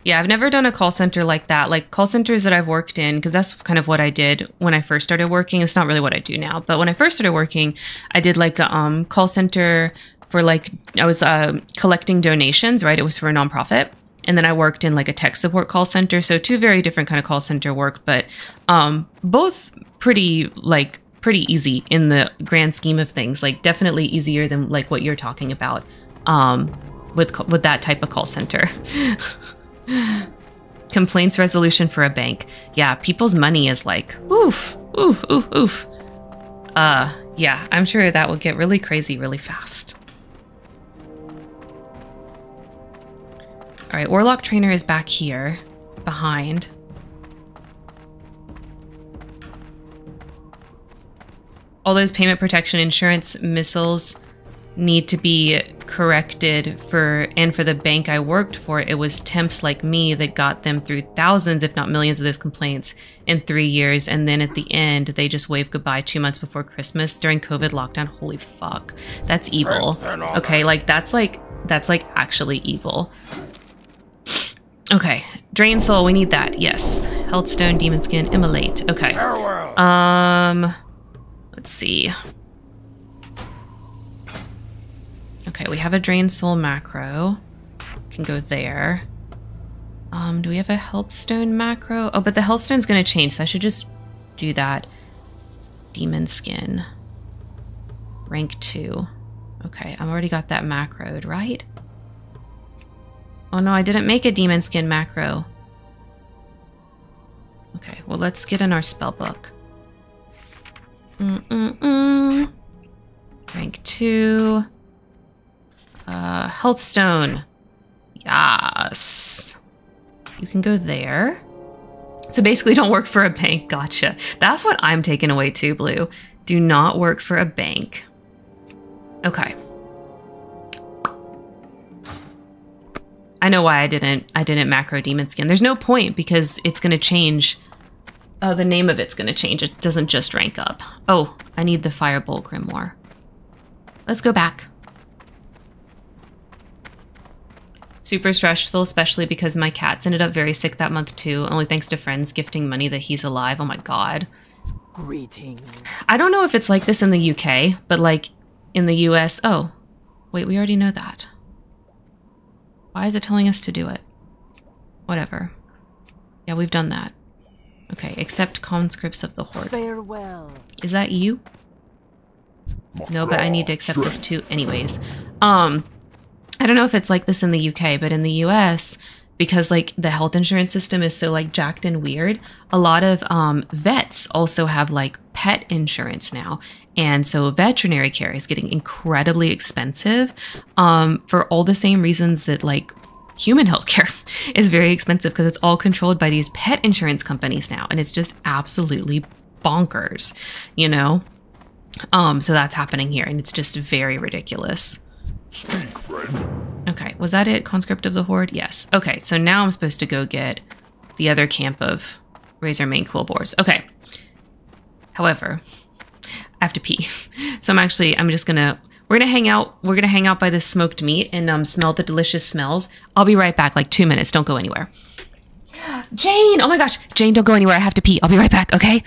Yeah, I've never done a call center like that. Like call centers that I've worked in, because that's kind of what I did when I first started working. It's not really what I do now, but when I first started working, I did like a um, call center for like I was uh, collecting donations. Right, it was for a nonprofit, and then I worked in like a tech support call center. So two very different kind of call center work, but um, both pretty like pretty easy in the grand scheme of things. Like definitely easier than like what you're talking about um, with with that type of call center. Complaints resolution for a bank. Yeah, people's money is like, oof, oof, oof, oof. Uh, yeah, I'm sure that will get really crazy really fast. All right, Warlock Trainer is back here, behind. All those payment protection insurance missiles need to be corrected for and for the bank I worked for it was temps like me that got them through thousands if not millions of those complaints in 3 years. And then at the end they just waved goodbye 2 months before Christmas during COVID lockdown. Holy fuck. That's evil. Okay like that's like that's like actually evil. Okay drain soul we need that. Yes. Healthstone demon skin immolate. Okay. Um let's see Okay, we have a Drain Soul macro. Can go there. Um, do we have a Health Stone macro? Oh, but the Health Stone's gonna change, so I should just do that. Demon Skin. Rank 2. Okay, I've already got that macroed, right? Oh no, I didn't make a Demon Skin macro. Okay, well let's get in our spell book. Mm-mm-mm. Rank 2. Uh, health stone. Yes. You can go there. So basically, don't work for a bank. Gotcha. That's what I'm taking away too, Blue. Do not work for a bank. Okay. I know why I didn't. I didn't macro demon skin. There's no point because it's going to change. Uh, the name of it's going to change. It doesn't just rank up. Oh, I need the Firebolt Grimoire. Let's go back. Super stressful, especially because my cats ended up very sick that month too, only thanks to friends gifting money that he's alive. Oh my god. Greetings. I don't know if it's like this in the UK, but like in the US. Oh, wait, we already know that. Why is it telling us to do it? Whatever. Yeah, we've done that. Okay, accept conscripts of the Horde. Farewell. Is that you? No, but I need to accept this too anyways. Um, I don't know if it's like this in the UK, but in the US, because like the health insurance system is so like jacked and weird, a lot of um, vets also have like pet insurance now. And so veterinary care is getting incredibly expensive um, for all the same reasons that like human healthcare is very expensive because it's all controlled by these pet insurance companies now. And it's just absolutely bonkers, you know? Um, so that's happening here and it's just very ridiculous. Speak, friend. Okay, was that it? Conscript of the Horde? Yes. Okay, so now I'm supposed to go get the other camp of Razormane Quilboars. Okay. However, I have to pee. So I'm actually, I'm just gonna, we're gonna hang out, we're gonna hang out by this smoked meat and um, smell the delicious smells. I'll be right back, like two minutes. Don't go anywhere. Jane! Oh my gosh. Jane, don't go anywhere. I have to pee. I'll be right back, okay?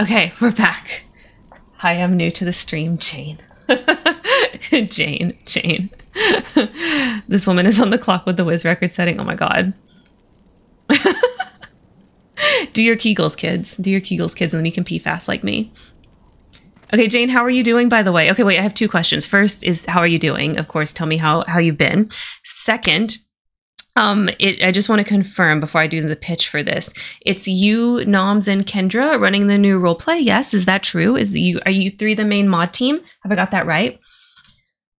Okay, we're back. Hi, I'm new to the stream, Jane. Jane, Jane. this woman is on the clock with the whiz record setting. Oh my god. Do your Kegels, kids. Do your Kegels, kids, and then you can pee fast like me. Okay, Jane, how are you doing, by the way? Okay, wait, I have two questions. First is how are you doing? Of course, tell me how, how you've been. Second, um, it, I just want to confirm before I do the pitch for this. It's you, Noms, and Kendra running the new role play. Yes, is that true? Is you are you three the main mod team? Have I got that right?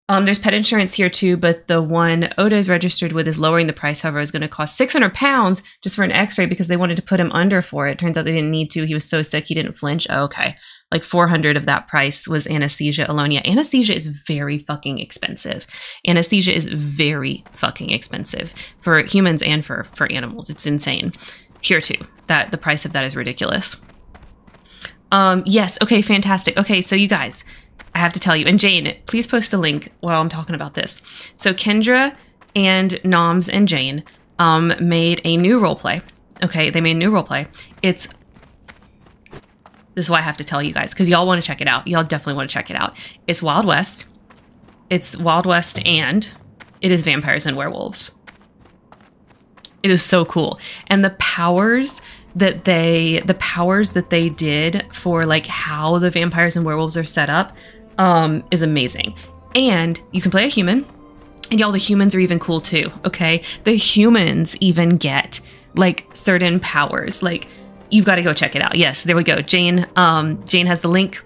Um, there's pet insurance here too, but the one Oda is registered with is lowering the price. However, is going to cost 600 pounds just for an X-ray because they wanted to put him under for it. Turns out they didn't need to. He was so sick he didn't flinch. Oh, okay, like 400 of that price was anesthesia alone. Yeah, anesthesia is very fucking expensive. Anesthesia is very fucking expensive for humans and for for animals. It's insane. Here too, that the price of that is ridiculous. Um, yes. Okay. Fantastic. Okay. So you guys, I have to tell you, and Jane, please post a link while I'm talking about this. So Kendra and Noms and Jane um, made a new role play. Okay, they made a new role play. It's this is why I have to tell you guys because y'all want to check it out. Y'all definitely want to check it out. It's Wild West. It's Wild West and it is vampires and werewolves. It is so cool. And the powers that they the powers that they did for like how the vampires and werewolves are set up um is amazing. And you can play a human. And y'all the humans are even cool too, okay? The humans even get like certain powers. Like you've got to go check it out. Yes, there we go. Jane um Jane has the link.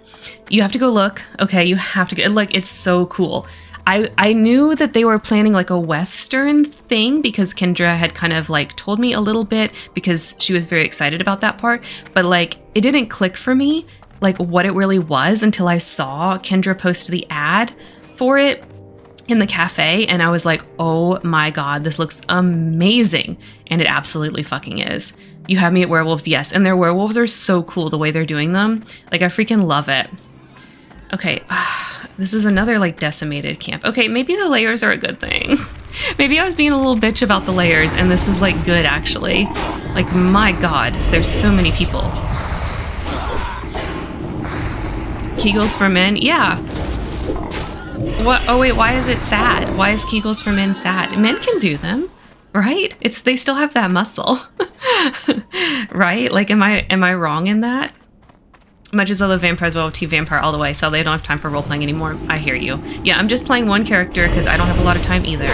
You have to go look. Okay, you have to go like it's so cool. I I knew that they were planning like a western thing because Kendra had kind of like told me a little bit because she was very excited about that part, but like it didn't click for me like what it really was until I saw Kendra post the ad for it in the cafe and I was like, "Oh my god, this looks amazing." And it absolutely fucking is. You have me at werewolves, yes. And their werewolves are so cool the way they're doing them. Like I freaking love it. Okay, this is another like decimated camp. Okay, maybe the layers are a good thing. maybe I was being a little bitch about the layers and this is like good actually. Like my god, there's so many people. Kegels for men? Yeah. What? Oh wait, why is it sad? Why is Kegels for men sad? Men can do them, right? It's they still have that muscle, right? Like, am I am I wrong in that? Much as I love vampires, well, Team Vampire all the way, so they don't have time for role playing anymore. I hear you. Yeah, I'm just playing one character because I don't have a lot of time either.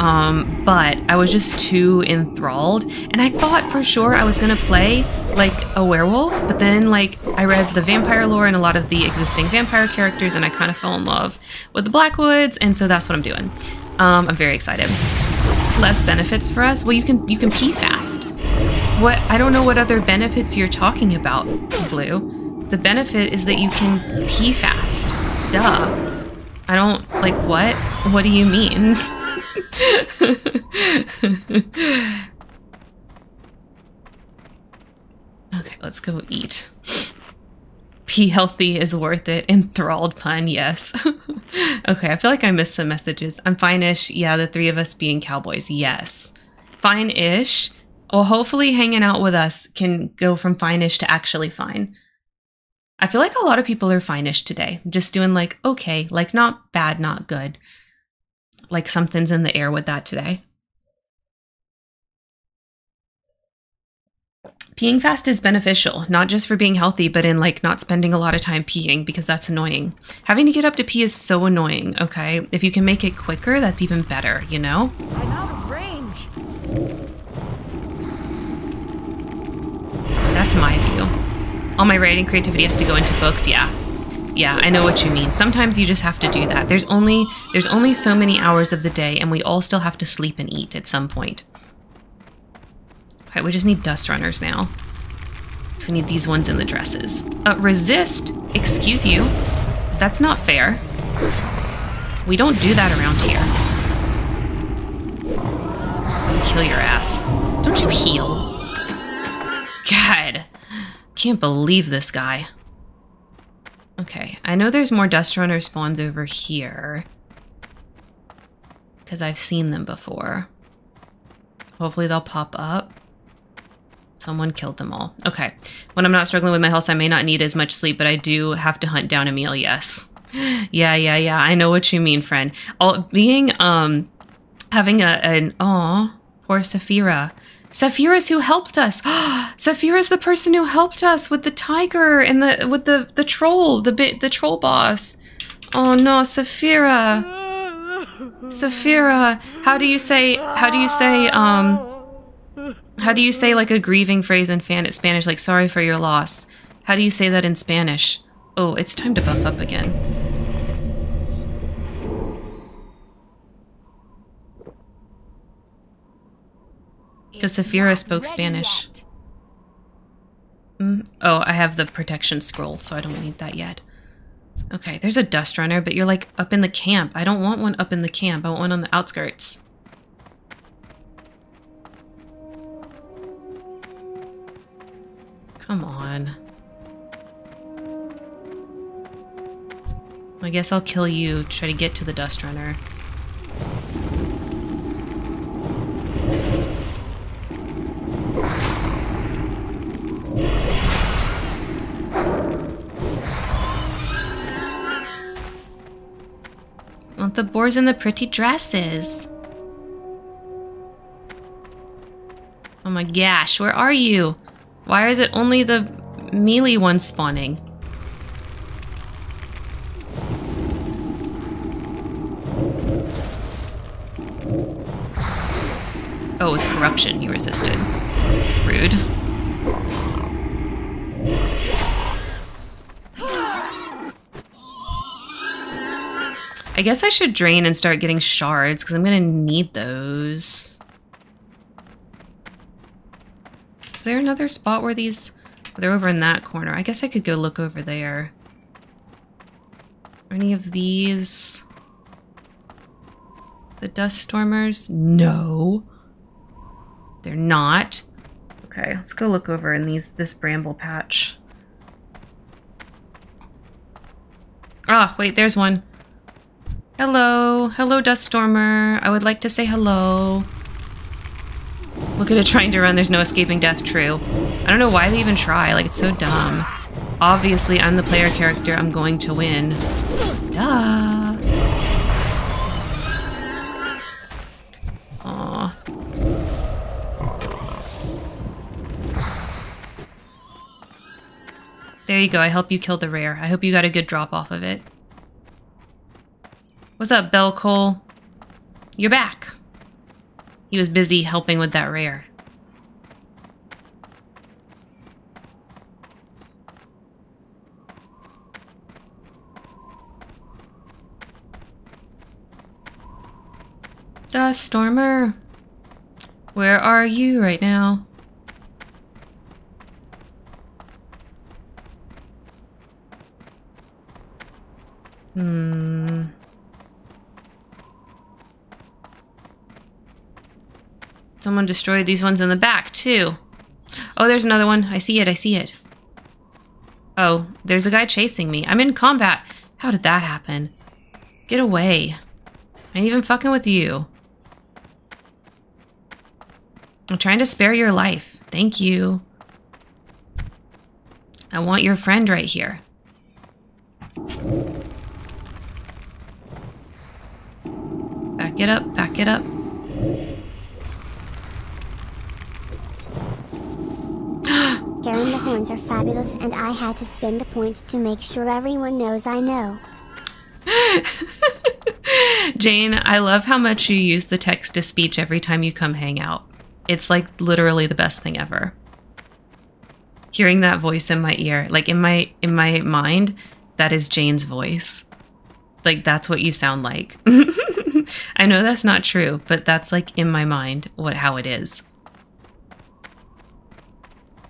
Um, but I was just too enthralled, and I thought for sure I was gonna play like a werewolf, but then like I read the vampire lore and a lot of the existing vampire characters, and I kind of fell in love with the Blackwoods, and so that's what I'm doing. Um, I'm very excited. Less benefits for us. Well, you can you can pee fast. What I don't know what other benefits you're talking about, Blue. The benefit is that you can pee fast. Duh. I don't like what? What do you mean? okay, let's go eat. Be healthy is worth it. Enthralled pun, yes. okay, I feel like I missed some messages. I'm fine-ish. Yeah, the three of us being cowboys. Yes. Fine-ish. Well, hopefully hanging out with us can go from fine-ish to actually fine. I feel like a lot of people are fine-ish today. Just doing like, okay, like not bad, not good like something's in the air with that today. Peeing fast is beneficial, not just for being healthy, but in like not spending a lot of time peeing because that's annoying. Having to get up to pee is so annoying, okay? If you can make it quicker, that's even better, you know? I'm out of range. That's my view. All my writing creativity has to go into books, yeah. Yeah, I know what you mean. Sometimes you just have to do that. There's only there's only so many hours of the day and we all still have to sleep and eat at some point. All right, we just need dust runners now. So we need these ones in the dresses. Uh, resist? Excuse you. That's not fair. We don't do that around here. Kill your ass. Don't you heal? God. Can't believe this guy. Okay, I know there's more Dust Runner spawns over here. Because I've seen them before. Hopefully they'll pop up. Someone killed them all. Okay. When I'm not struggling with my health, I may not need as much sleep, but I do have to hunt down Emil, yes. Yeah, yeah, yeah. I know what you mean, friend. All being um having a an aw, poor Saphira. Saphira's who helped us. Saphira's the person who helped us with the tiger and the with the the troll, the bit the troll boss. Oh no, Saphira. Saphira, how do you say how do you say um how do you say like a grieving phrase in fan Spanish like sorry for your loss? How do you say that in Spanish? Oh, it's time to buff up again. Because Saphira spoke Spanish. Mm, Oh, I have the protection scroll, so I don't need that yet. Okay, there's a dust runner, but you're like up in the camp. I don't want one up in the camp. I want one on the outskirts. Come on. I guess I'll kill you, to try to get to the dust runner. The boars in the pretty dresses. Oh my gosh, where are you? Why is it only the melee ones spawning? Oh, it's corruption you resisted. Rude. Guess I should drain and start getting shards because I'm gonna need those. Is there another spot where these... They're over in that corner. I guess I could go look over there. Any of these... The dust stormers? No. They're not. Okay, let's go look over in these this bramble patch. Ah, wait, there's one. Hello. Hello, Dust Stormer. I would like to say hello. Look at it trying to run. There's no escaping death. True. I don't know why they even try. Like, it's so dumb. Obviously, I'm the player character. I'm going to win. Duh. Aw. There you go. I help you kill the rare. I hope you got a good drop off of it. What's up, Bell Cole? You're back. He was busy helping with that rare. Dust Stormer, where are you right now? Hmm. Someone destroyed these ones in the back, too. Oh, there's another one. I see it, I see it. Oh, there's a guy chasing me. I'm in combat. How did that happen? Get away. I ain't even fucking with you. I'm trying to spare your life. Thank you. I want your friend right here. Back it up, back it up. Karen, the horns are fabulous, and I had to spin the points to make sure everyone knows I know. Jane, I love how much you use the text to speech every time you come hang out. It's like literally the best thing ever. Hearing that voice in my ear, like in my in my mind, that is Jane's voice. Like that's what you sound like. I know that's not true, but that's like in my mind what how it is.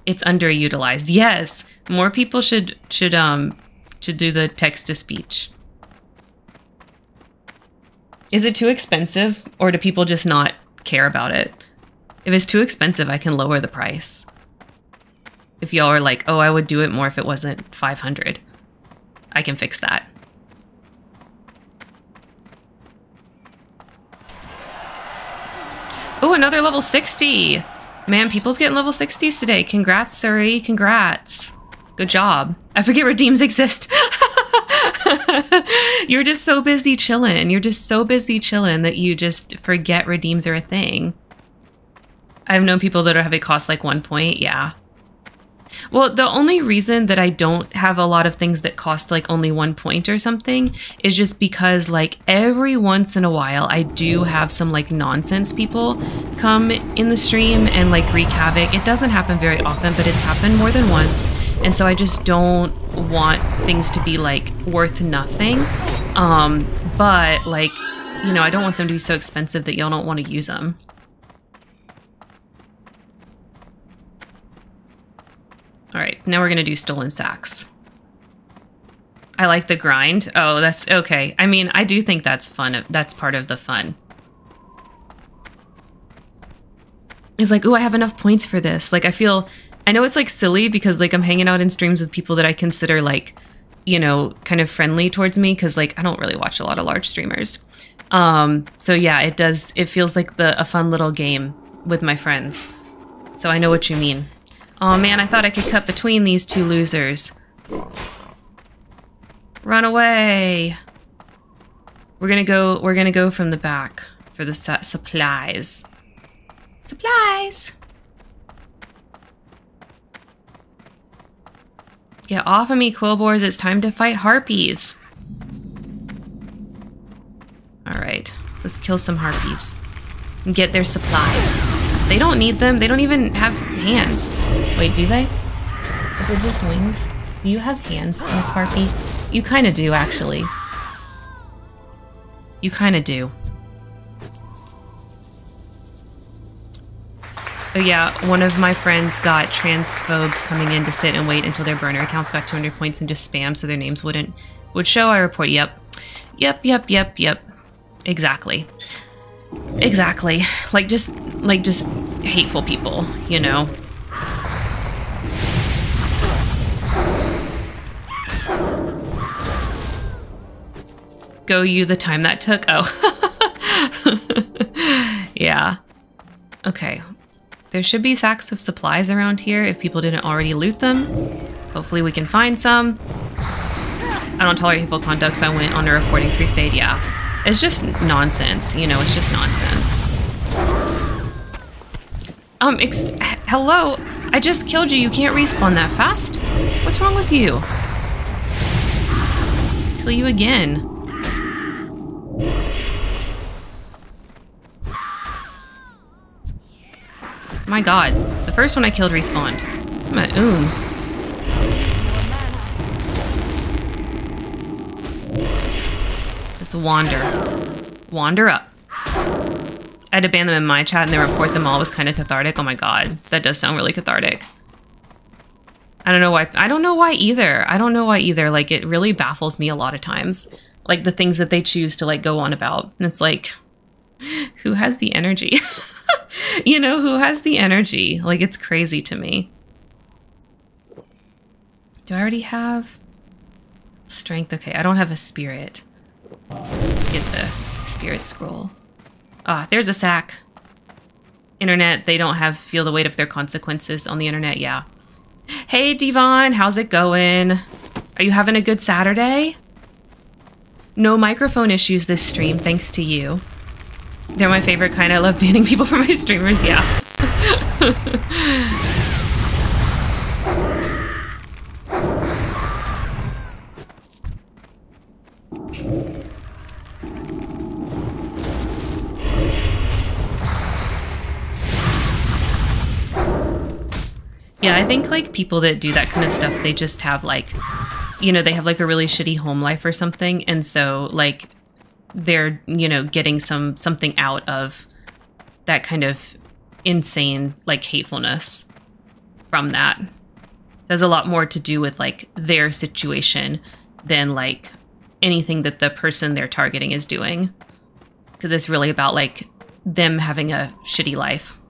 It's underutilized. Yes, more people should should um should do the text to speech. Is it too expensive or do people just not care about it? If it's too expensive, I can lower the price. If y'all are like, "Oh, I would do it more if it wasn't 500." I can fix that. Oh, another level 60. Man, people's getting level 60s today. Congrats, Suri. Congrats. Good job. I forget redeems exist. You're just so busy chilling. You're just so busy chilling that you just forget redeems are a thing. I've known people that have a cost like one point. Yeah. Well, the only reason that I don't have a lot of things that cost like only one point or something is just because like every once in a while I do have some like nonsense people come in the stream and like wreak havoc. It doesn't happen very often, but it's happened more than once. And so I just don't want things to be like worth nothing. Um, but like, you know, I don't want them to be so expensive that y'all don't want to use them. All right, now we're gonna do stolen sacks. I like the grind. Oh, that's okay. I mean, I do think that's fun. That's part of the fun. It's like, oh, I have enough points for this. Like, I feel, I know it's like silly because like I'm hanging out in streams with people that I consider like, you know, kind of friendly towards me because like I don't really watch a lot of large streamers. Um, so yeah, it does. It feels like the a fun little game with my friends. So I know what you mean. Oh man, I thought I could cut between these two losers. Run away! We're gonna go, we're gonna go from the back for the su supplies. Supplies! Get off of me, Quilboars. It's time to fight harpies. Alright, let's kill some harpies. And get their supplies. They don't need them. They don't even have hands. Wait, do they? Is it just wings? Do you have hands, Miss Harpy? You kind of do, actually. You kind of do. Oh yeah, one of my friends got transphobes coming in to sit and wait until their burner accounts got 200 points and just spam so their names wouldn't would show. I report, yep. Yep, yep, yep, yep. Exactly. Exactly. Like just like just hateful people, you know. Go you the time that took. Oh. yeah. Okay. There should be sacks of supplies around here if people didn't already loot them. Hopefully we can find some. I don't tolerate hateful conduct, so I went on a reporting crusade, yeah. It's just nonsense, you know, it's just nonsense. Um, hello? I just killed you, you can't respawn that fast? What's wrong with you? Kill you again. My god, the first one I killed respawned. I'm a wander. Wander up. I had to ban them in my chat and then report them all was kind of cathartic. Oh my god, that does sound really cathartic. I don't know why. I don't know why either. I don't know why either. Like, it really baffles me a lot of times. Like, the things that they choose to, like, go on about. And it's like, who has the energy? you know, who has the energy? Like, it's crazy to me. Do I already have strength? Okay, I don't have a spirit. Let's get the spirit scroll. Ah, there's a sack. Internet, they don't have feel the weight of their consequences on the internet, yeah. Hey, Devon, how's it going? Are you having a good Saturday? No microphone issues this stream, thanks to you. They're my favorite kind. I love banning people from my streamers, yeah. Yeah, I think like people that do that kind of stuff, they just have like, you know, they have like a really shitty home life or something, and so like they're you know getting some something out of that kind of insane like hatefulness from that. There's a lot more to do with like their situation than like anything that the person they're targeting is doing, because it's really about like them having a shitty life.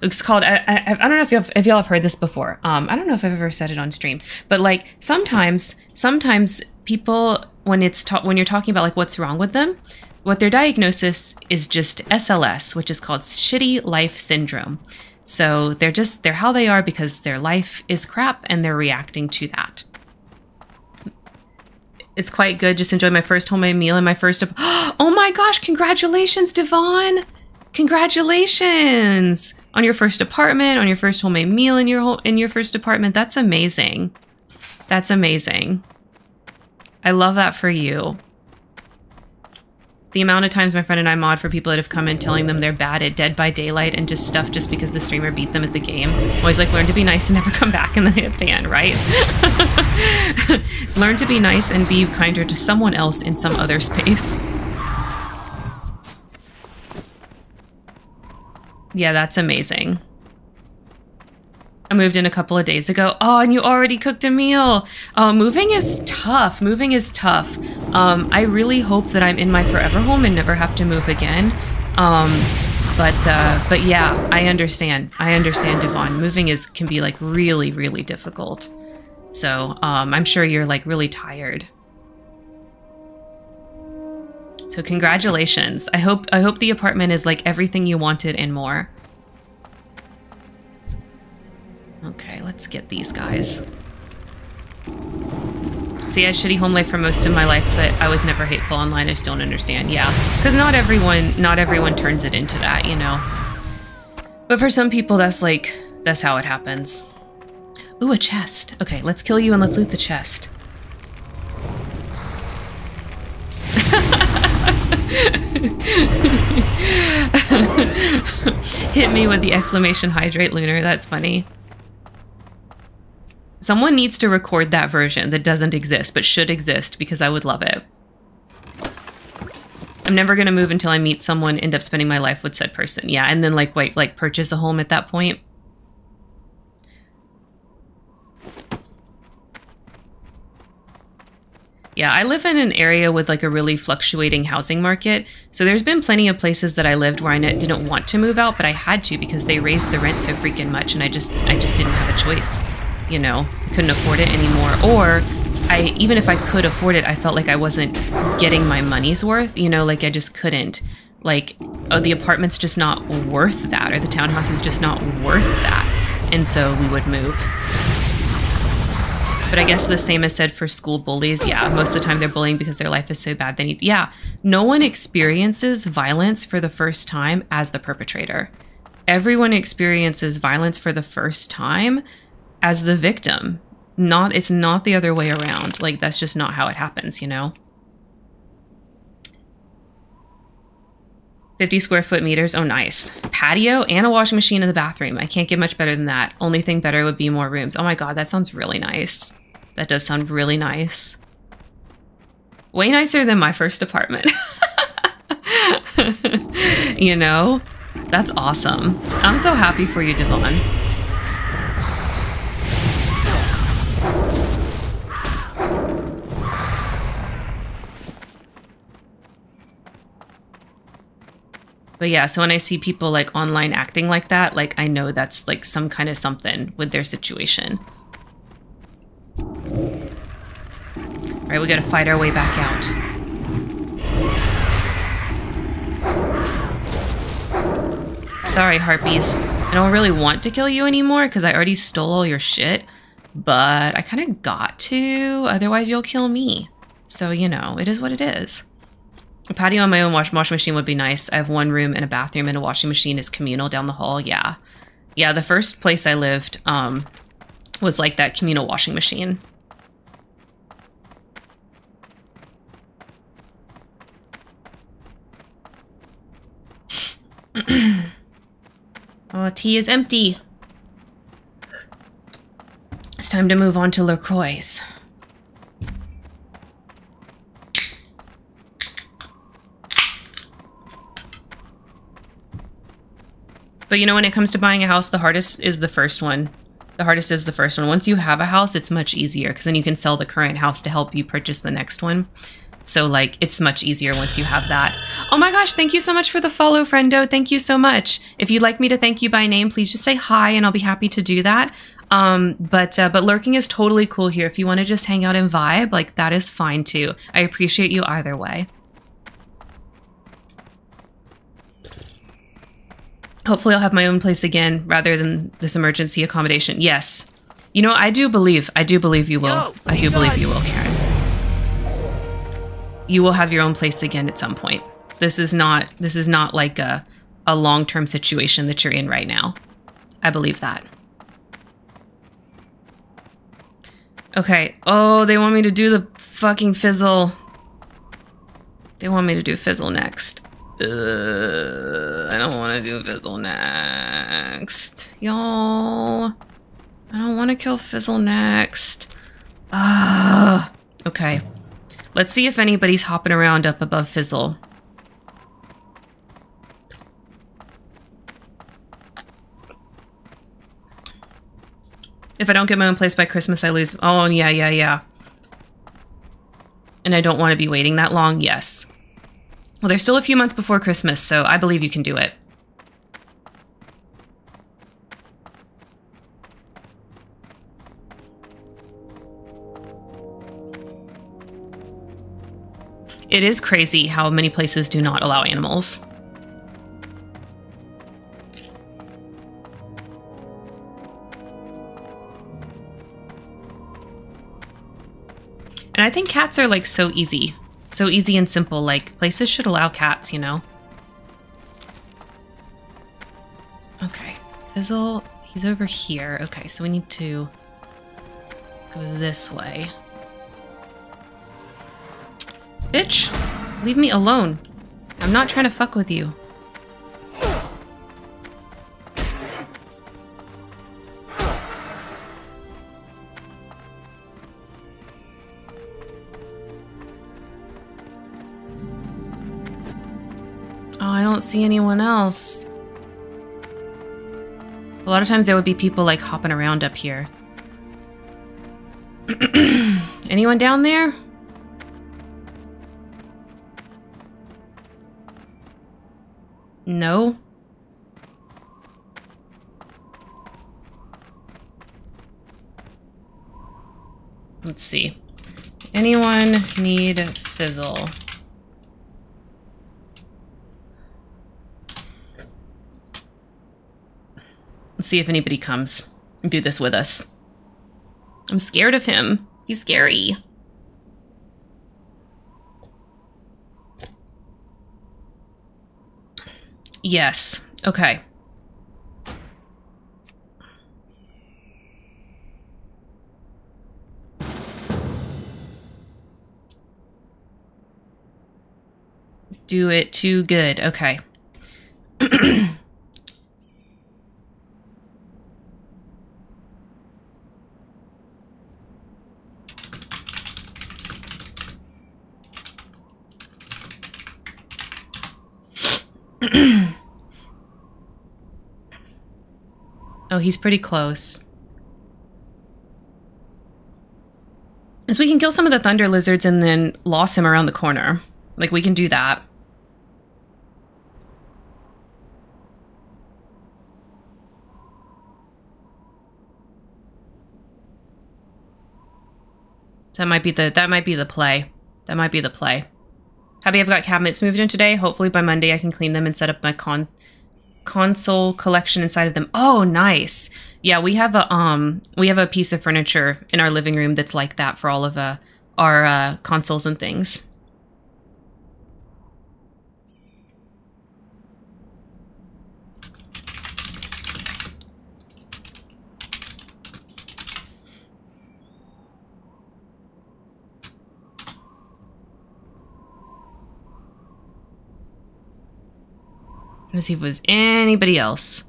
It's called. I, I, I don't know if y'all if y'all have heard this before. Um, I don't know if I've ever said it on stream, but like sometimes, sometimes people when it's ta- when you're talking about like what's wrong with them, what their diagnosis is just SLS, which is called shitty life syndrome. So they're just, they're how they are because their life is crap and they're reacting to that. It's quite good. Just enjoyed my first homemade meal and my first. Oh my gosh! Congratulations, Devon! Congratulations on your first apartment, on your first homemade meal in your in your first apartment. That's amazing. That's amazing. I love that for you. The amount of times my friend and I mod for people that have come in telling them they're bad at Dead by Daylight and just stuff just because the streamer beat them at the game. Always like, learn to be nice and never come back and then hit ban, right? learn to be nice and be kinder to someone else in some other space. Yeah, that's amazing. I moved in a couple of days ago. Oh, and you already cooked a meal. Oh, moving is tough. Moving is tough. Um, I really hope that I'm in my forever home and never have to move again. Um, but uh, but yeah, I understand. I understand, Devon. Moving is can be like really really difficult. So um, I'm sure you're like really tired. So congratulations. I hope I hope the apartment is like everything you wanted and more. Okay, let's get these guys. See, I had shitty home life for most of my life, but I was never hateful online. I just don't understand. Yeah, because not everyone, not everyone turns it into that, you know. But for some people, that's like, that's how it happens. Ooh, a chest. Okay, let's kill you and let's loot the chest. Hit me with the exclamation hydrate lunar. That's funny. Someone needs to record that version that doesn't exist but should exist because I would love it. I'm never going to move until I meet someone, end up spending my life with said person. Yeah, and then like wait, like purchase a home at that point. Yeah, I live in an area with like a really fluctuating housing market. So there's been plenty of places that I lived where I didn't want to move out, but I had to because they raised the rent so freaking much and I just I just didn't have a choice you know, couldn't afford it anymore. Or I even if I could afford it, I felt like I wasn't getting my money's worth, you know, like I just couldn't. Like, oh, the apartment's just not worth that, or the townhouse is just not worth that. And so we would move. But I guess the same is said for school bullies. Yeah, most of the time they're bullying because their life is so bad they need. Yeah, no one experiences violence for the first time as the perpetrator. Everyone experiences violence for the first time as the victim. Not it's not the other way around. Like that's just not how it happens, you know? 50 square foot meters. Oh, nice. Patio and a washing machine in the bathroom. I can't get much better than that. Only thing better would be more rooms. Oh my god, that sounds really nice. That does sound really nice. Way nicer than my first apartment. you know? That's awesome. I'm so happy for you, Devon. But yeah, so when I see people like online acting like that, like I know that's like some kind of something with their situation. All right, we gotta fight our way back out. Sorry, Harpies. I don't really want to kill you anymore because I already stole all your shit, but I kind of got to, otherwise you'll kill me. So, you know, it is what it is. A patio on my own wash washing machine would be nice. I have one room and a bathroom, and a washing machine is communal down the hall. Yeah, yeah. The first place I lived um, was like that communal washing machine. oh, tea is empty. It's time to move on to LaCroix. But you know, when it comes to buying a house, the hardest is the first one. The hardest is the first one. Once you have a house, it's much easier because then you can sell the current house to help you purchase the next one. So like it's much easier once you have that. Oh my gosh, thank you so much for the follow, friendo. Thank you so much. If you'd like me to thank you by name, please just say hi and I'll be happy to do that. Um, but uh, but lurking is totally cool here. If you want to just hang out and vibe, like that is fine too. I appreciate you either way. Hopefully, I'll have my own place again rather than this emergency accommodation. Yes. You know, I do believe, I do believe you will. I do thank believe you will, Karen. You will have your own place again at some point. This is not, this is not like a, a long term situation that you're in right now. I believe that. Okay. Oh, they want me to do the fucking fizzle. They want me to do fizzle next. Uh, I don't want to do fizzle next. Y'all. I don't want to kill fizzle next. Ah. okay. Let's see if anybody's hopping around up above fizzle. If I don't get my own place by Christmas, I lose. Oh, yeah, yeah, yeah. And I don't want to be waiting that long? Yes. Well, there's still a few months before Christmas, so I believe you can do it. It is crazy how many places do not allow animals. And I think cats are like so easy. So easy and simple. Like places should allow cats, you know? Okay. Fizzle, he's over here. Okay, so we need to go this way. Bitch, leave me alone. I'm not trying to fuck with you. See anyone else. A lot of times there would be people like hopping around up here. anyone down there? No. Let's see. Anyone need fizzle? Let's see if anybody comes and do this with us. I'm scared of him. He's scary. Yes. Okay. Do it too good. Okay. He's pretty close. So we can kill some of the thunder lizards and then loss him around the corner. Like we can do that. That might be the that might be the play. That might be the play. Happy I've got cabinets moved in today. Hopefully by Monday I can clean them and set up my con console collection inside of them. Oh, nice. Yeah, we have a um we have a piece of furniture in our living room that's like that for all of uh, our uh, consoles and things. Let's see if it was anybody else.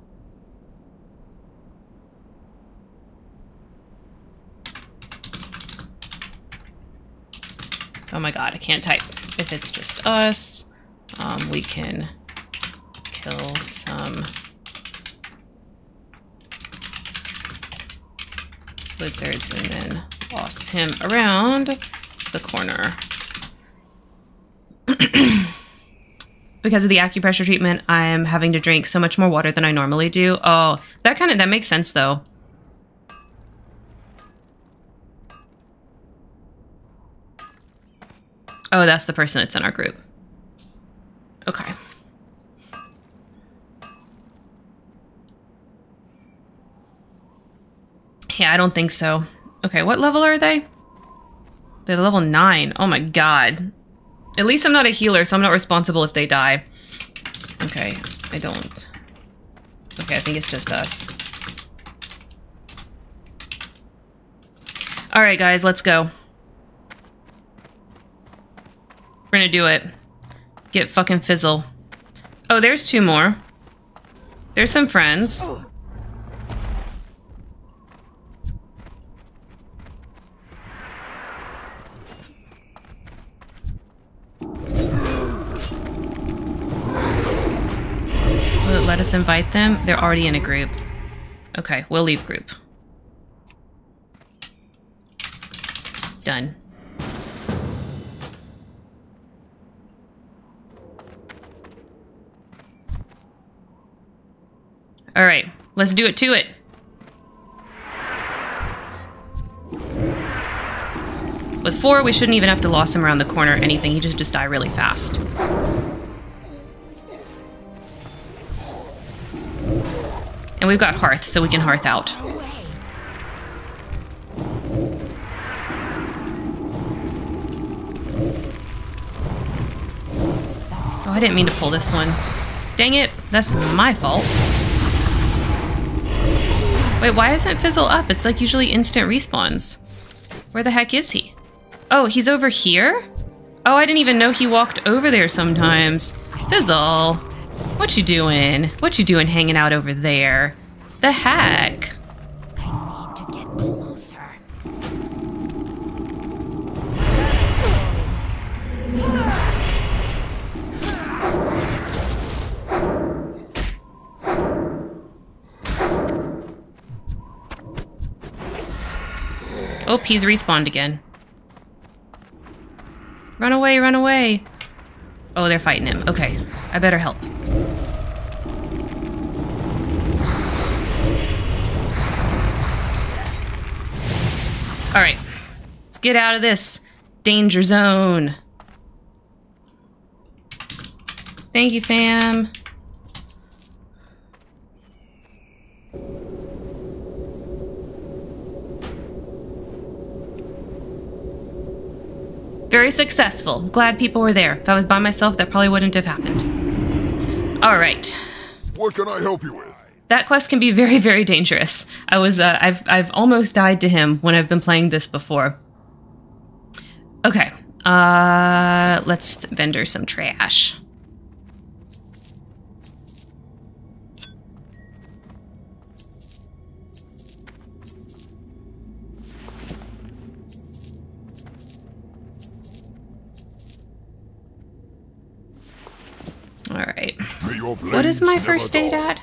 Oh my god, I can't type. If it's just us, um, we can kill some lizards and then boss him around the corner. because of the acupressure treatment, I'm having to drink so much more water than I normally do. Oh, that kind of, that makes sense though. Oh, that's the person that's in our group. Okay. Yeah, I don't think so. Okay, what level are they? They're level 9. Oh my god. At least I'm not a healer, so I'm not responsible if they die. Okay, I don't. Okay, I think it's just us. Alright, guys, let's go. We're gonna do it. Get fucking fizzle. Oh, there's two more. There's some friends. Will it let us invite them? They're already in a group. Okay, we'll leave group. Done. All right, let's do it to it. With four, we shouldn't even have to loss him around the corner or anything. He just just die really fast. And we've got Hearth, so we can Hearth out. Oh, I didn't mean to pull this one. Dang it, that's my fault. Wait, why isn't Fizzle up? It's like usually instant respawns. Where the heck is he? Oh, he's over here? Oh, I didn't even know he walked over there sometimes. Fizzle, what you doing? What you doing hanging out over there? The heck? I need to get closer. Oh, he's respawned again. Run away, run away. Oh, they're fighting him. Okay, I better help. All right, let's get out of this danger zone. Thank you, fam. Very successful. Glad people were there. If I was by myself, that probably wouldn't have happened. All right. What can I help you with? That quest can be very, very dangerous. I was, uh, I've, I've almost died to him when I've been playing this before. Okay. Uh, let's vendor some trash. All right. May your What is my first aid at?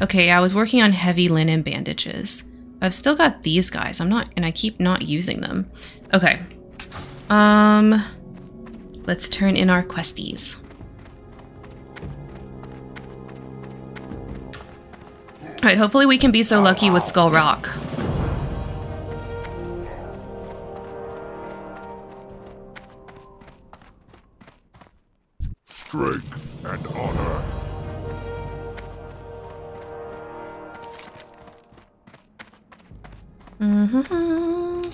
Okay, I was working on heavy linen bandages. I've still got these guys. I'm not, and I keep not using them. Okay. Um, let's turn in our questies. All right, hopefully we can be so lucky with Skull Rock. Strength and honor. Mm-hmm.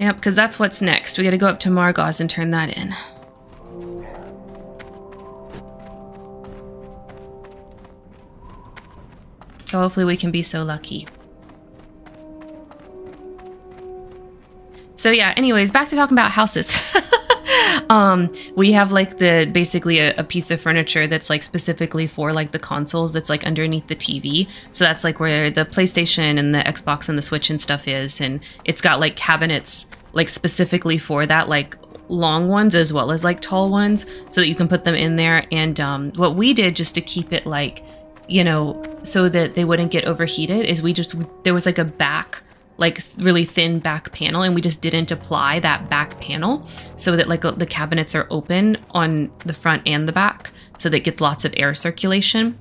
Yep, because that's what's next. We gotta go up to Margoz and turn that in. So hopefully we can be so lucky. So yeah, anyways, back to talking about houses. um, we have like the basically a, a piece of furniture that's like specifically for like the consoles that's like underneath the TV. So that's like where the PlayStation and the Xbox and the Switch and stuff is, and it's got like cabinets like specifically for that, like long ones as well as like tall ones, so that you can put them in there. And um, what we did just to keep it like, you know, so that they wouldn't get overheated is we just there was like a back like really thin back panel and we just didn't apply that back panel so that like the cabinets are open on the front and the back so that gets lots of air circulation.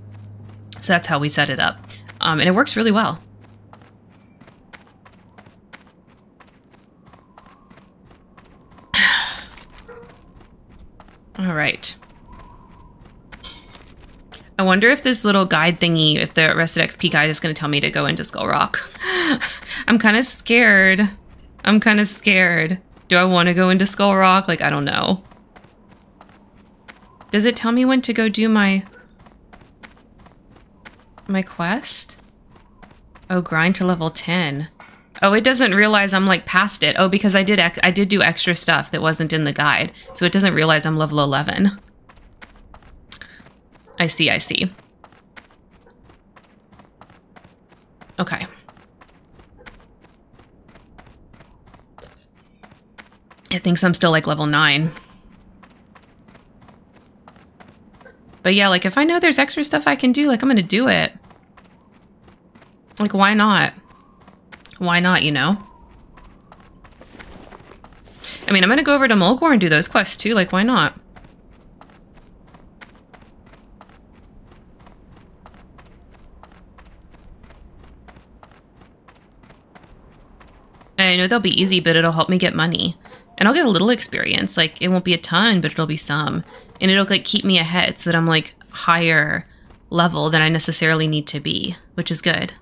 So that's how we set it up. Um, and it works really well. All right I wonder if this little guide thingy, if the RestedXP guide is going to tell me to go into Skull Rock. I'm kind of scared. I'm kind of scared. Do I want to go into Skull Rock? Like, I don't know. Does it tell me when to go do my... My quest? Oh, grind to level 10. Oh, it doesn't realize I'm like past it. Oh, because I did I did do extra stuff that wasn't in the guide. So it doesn't realize I'm level 11. I see, I see. Okay. It thinks I'm still like level 9. But yeah, like if I know there's extra stuff I can do, like I'm gonna do it. Like why not? Why not, you know? I mean, I'm gonna go over to Mulgore and do those quests too, like why not? I know they'll be easy, but it'll help me get money. And I'll get a little experience. Like, it won't be a ton, but it'll be some. And it'll, like, keep me ahead so that I'm, like, higher level than I necessarily need to be, which is good.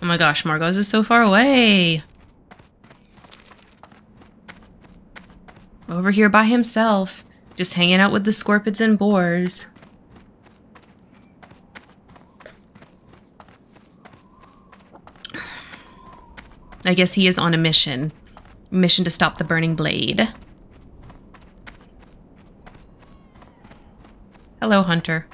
Oh my gosh, Margoz's is so far away. Over here by himself, just hanging out with the scorpids and boars. I guess he is on a mission. Mission to stop the burning blade. Hello, Hunter.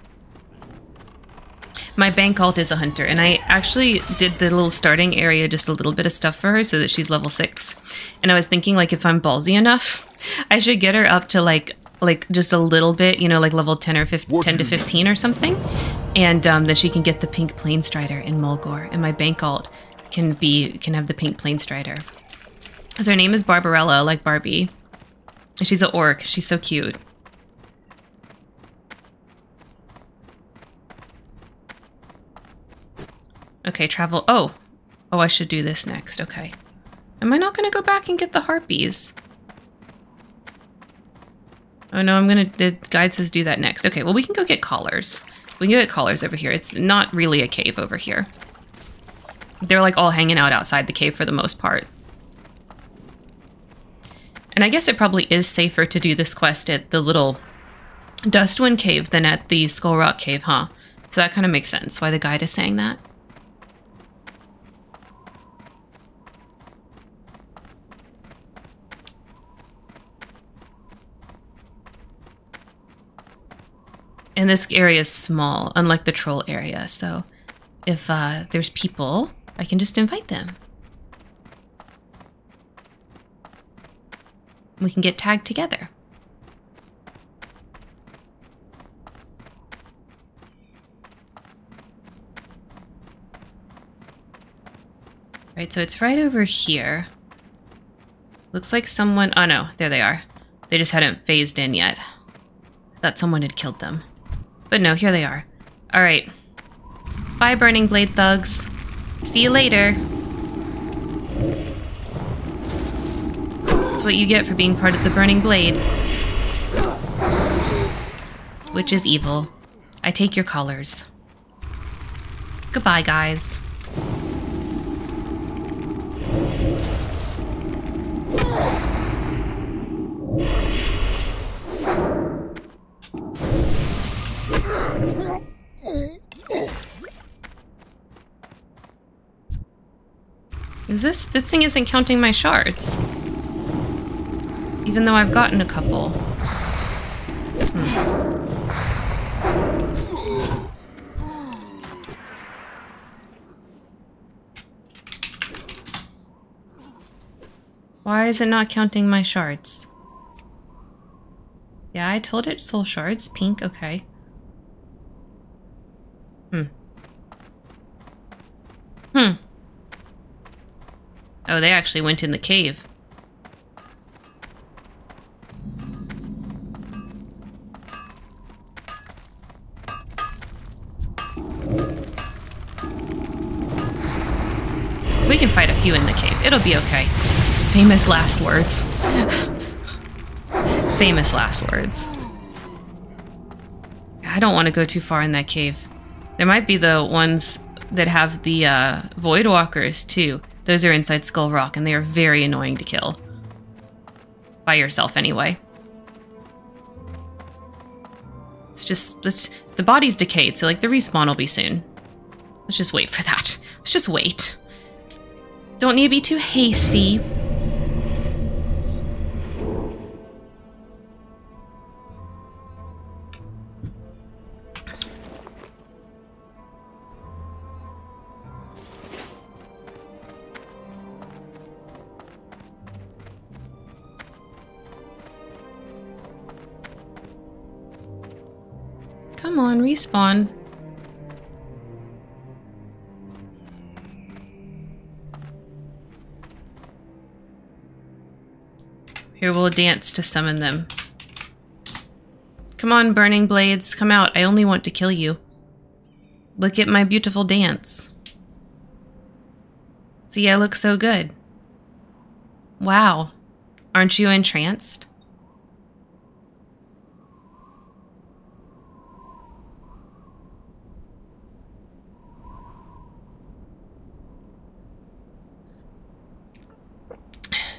My bank alt is a hunter, and I actually did the little starting area just a little bit of stuff for her so that she's level six. And I was thinking, like, if I'm ballsy enough, I should get her up to like like just a little bit, you know, like level ten or 15, 10 to fifteen or something, and um, then she can get the pink plainstrider in Mulgore, and my bank alt can be can have the pink plainstrider. Cause her name is Barbarella, like Barbie. She's an orc. She's so cute. Okay, travel. Oh, oh, I should do this next. Okay. Am I not going to go back and get the harpies? Oh no, I'm going to. The guide says do that next. Okay, well, we can go get collars. We can get collars over here. It's not really a cave over here. They're like all hanging out outside the cave for the most part. And I guess it probably is safer to do this quest at the little Dustwind cave than at the Skull Rock cave, huh? So that kind of makes sense why the guide is saying that. And this area is small, unlike the troll area. So if uh, there's people, I can just invite them. We can get tagged together. Right, so it's right over here. Looks like someone... Oh no, there they are. They just hadn't phased in yet. Thought someone had killed them. But no, here they are. Alright. Bye, Burning Blade Thugs. See you later. That's what you get for being part of the Burning Blade. Which is evil. I take your colors. Goodbye, guys. This this thing isn't counting my shards? Even though I've gotten a couple. Why is it not counting my shards? Yeah, I told it soul shards. Pink, okay. Hmm. Hmm. Oh, they actually went in the cave. We can fight a few in the cave. It'll be okay. Famous last words. Famous last words. I don't want to go too far in that cave. There might be the ones that have the uh, Voidwalkers too. Those are inside Skull Rock, and they are very annoying to kill. By yourself, anyway. It's just, it's, the body's decayed, so like the respawn will be soon. Let's just wait for that. Let's just wait. Don't need to be too hasty. On, respawn. Here we'll dance to summon them. Come on, burning blades, come out. I only want to kill you. Look at my beautiful dance. See, I look so good. Wow. Aren't you entranced?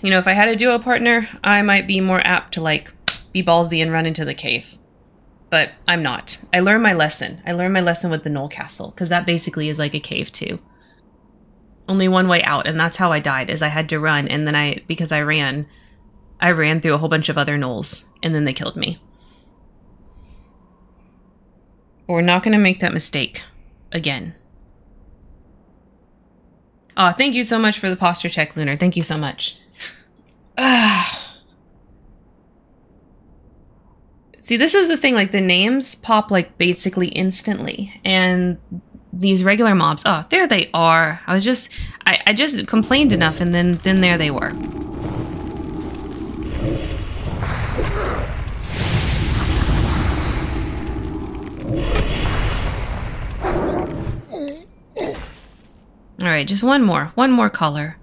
You know, if I had a duo partner, I might be more apt to like be ballsy and run into the cave. But I'm not. I learned my lesson. I learned my lesson with the Gnoll Castle, because that basically is like a cave too. Only one way out, and that's how I died, is I had to run, and then I because I ran, I ran through a whole bunch of other gnolls, and then they killed me. But we're not gonna make that mistake again. Oh, thank you so much for the posture check, Lunar. Thank you so much. See, this is the thing, like the names pop like basically instantly. And these regular mobs, oh, there they are. I was just I, I just complained enough and then then there they were. All right, just one more. One more color.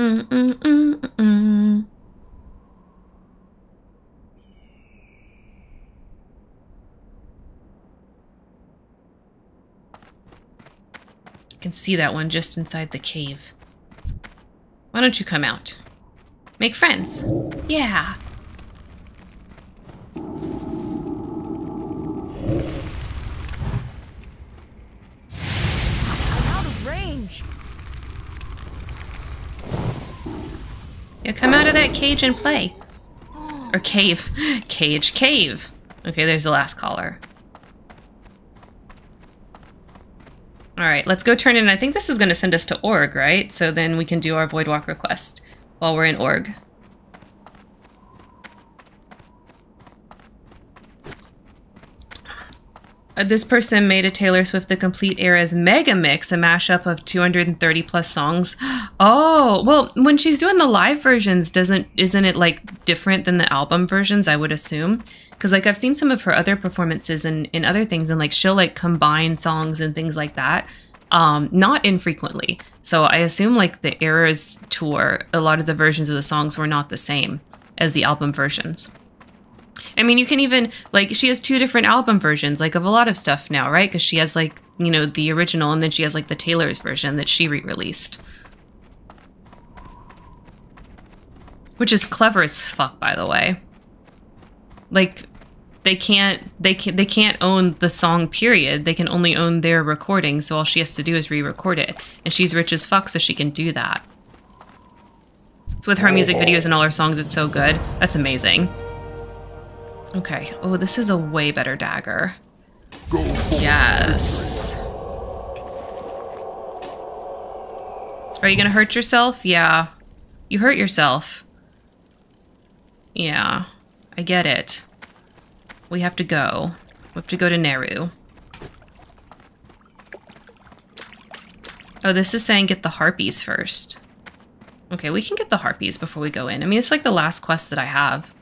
I can see that one just inside the cave. Why don't you come out? Make friends. Yeah. I'm out of range. Yeah, come out of that cage and play. Or cave. Cage. Cave. Okay, there's the last caller. Alright, let's go turn in. I think this is going to send us to Org, right? So then we can do our Voidwalker request while we're in Org. This person made a Taylor Swift The Complete Eras mega mix, a mashup of 230 plus songs. Oh, well, when she's doing the live versions, doesn't isn't it like different than the album versions? I would assume, because like I've seen some of her other performances and in other things, and like she'll like combine songs and things like that, um, not infrequently. So I assume like the Eras tour, a lot of the versions of the songs were not the same as the album versions. I mean, you can even like she has two different album versions, like of a lot of stuff now, right? Because she has like you know the original, and then she has like the Taylor's version that she re-released, which is clever as fuck, by the way. Like, they can't they can they can't own the song. Period. They can only own their recording. So all she has to do is re-record it, and she's rich as fuck, so she can do that. So with her music oh. videos and all her songs, it's so good. That's amazing. Okay. Oh, this is a way better dagger. Yes. Are you gonna hurt yourself? Yeah. You hurt yourself. Yeah. I get it. We have to go. We have to go to Neeru. Oh, this is saying get the harpies first. Okay, we can get the harpies before we go in. I mean, it's like the last quest that I have.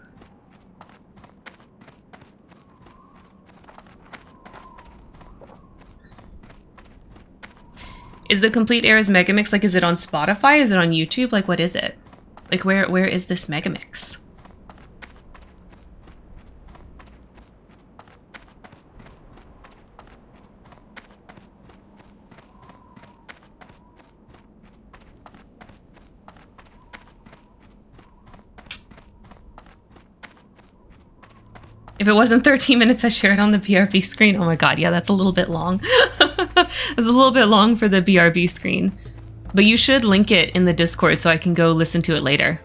Is the complete Eras Megamix like is it on Spotify? Is it on YouTube? Like what is it? Like where where is this Megamix? If it wasn't 13 minutes, I shared it on the BRB screen. Oh my god, yeah, that's a little bit long. it's a little bit long for the BRB screen. But you should link it in the Discord so I can go listen to it later.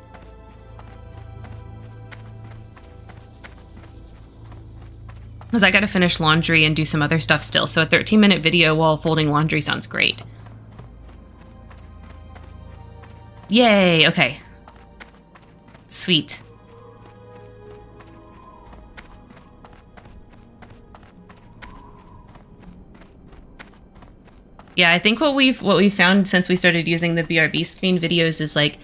Because I gotta finish laundry and do some other stuff still, so a 13 minute video while folding laundry sounds great. Yay, okay. Sweet. Yeah, I think what we've what we've found since we started using the BRB screen videos is like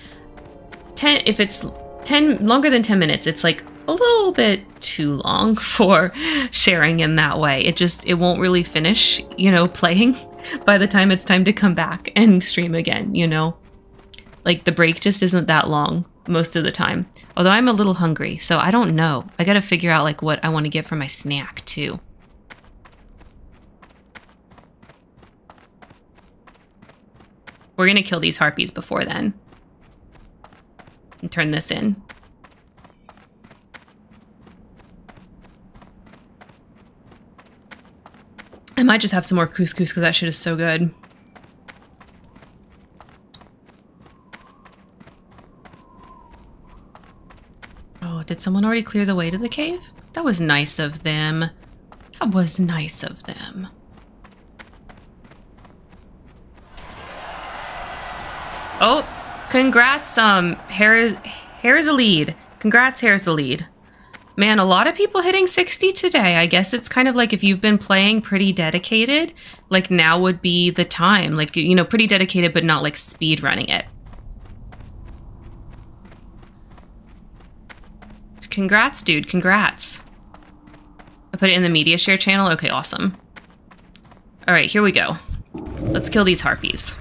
10 if it's 10 longer than 10 minutes, it's like a little bit too long for sharing in that way. It just it won't really finish, you know, playing by the time it's time to come back and stream again, you know. Like the break just isn't that long most of the time. Although I'm a little hungry, so I don't know. I got to figure out like what I want to get for my snack too. We're going to kill these harpies before then. And turn this in. I might just have some more couscous because that shit is so good. Oh, did someone already clear the way to the cave? That was nice of them. That was nice of them. Oh, congrats, um, Hair, Hair's a lead. Congrats, Hair's a lead. Man, a lot of people hitting 60 today. I guess it's kind of like if you've been playing pretty dedicated, like now would be the time. Like, you know, pretty dedicated, but not like speed running it. Congrats, dude. Congrats. I put it in the media share channel. Okay, awesome. All right, here we go. Let's kill these harpies.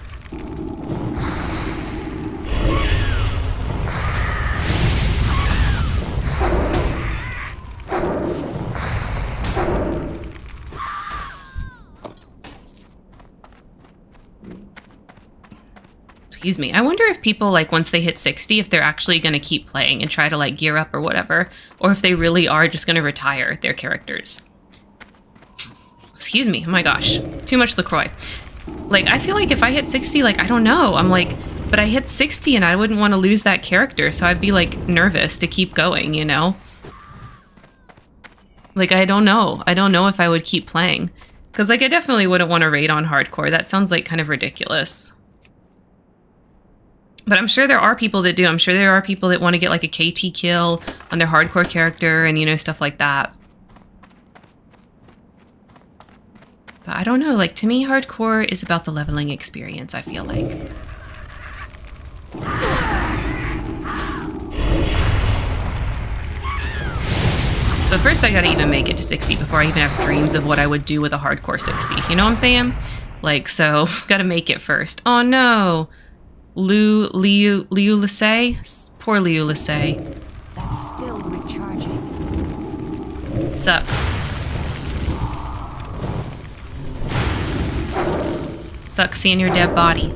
Excuse me. I wonder if people like once they hit 60 if they're actually going to keep playing and try to like gear up or whatever or if they really are just going to retire their characters. Excuse me. Oh my gosh. Too much LaCroix. Like I feel like if I hit 60 like I don't know. I'm like but I hit 60 and I wouldn't want to lose that character, so I'd be like nervous to keep going, you know? Like I don't know. I don't know if I would keep playing. Cuz like I definitely wouldn't want to raid on hardcore. That sounds like kind of ridiculous. But I'm sure there are people that do. I'm sure there are people that want to get like a KT kill on their hardcore character and, you know, stuff like that. But I don't know. Like, to me, hardcore is about the leveling experience, I feel like. But first, I gotta even make it to 60 before I even have dreams of what I would do with a hardcore 60. You know what I'm saying? Like, so, gotta make it first. Oh no! Liu Liu Liu Lissay? Poor Liu Lissay. That's still recharging. Sucks. Sucks seeing your dead body.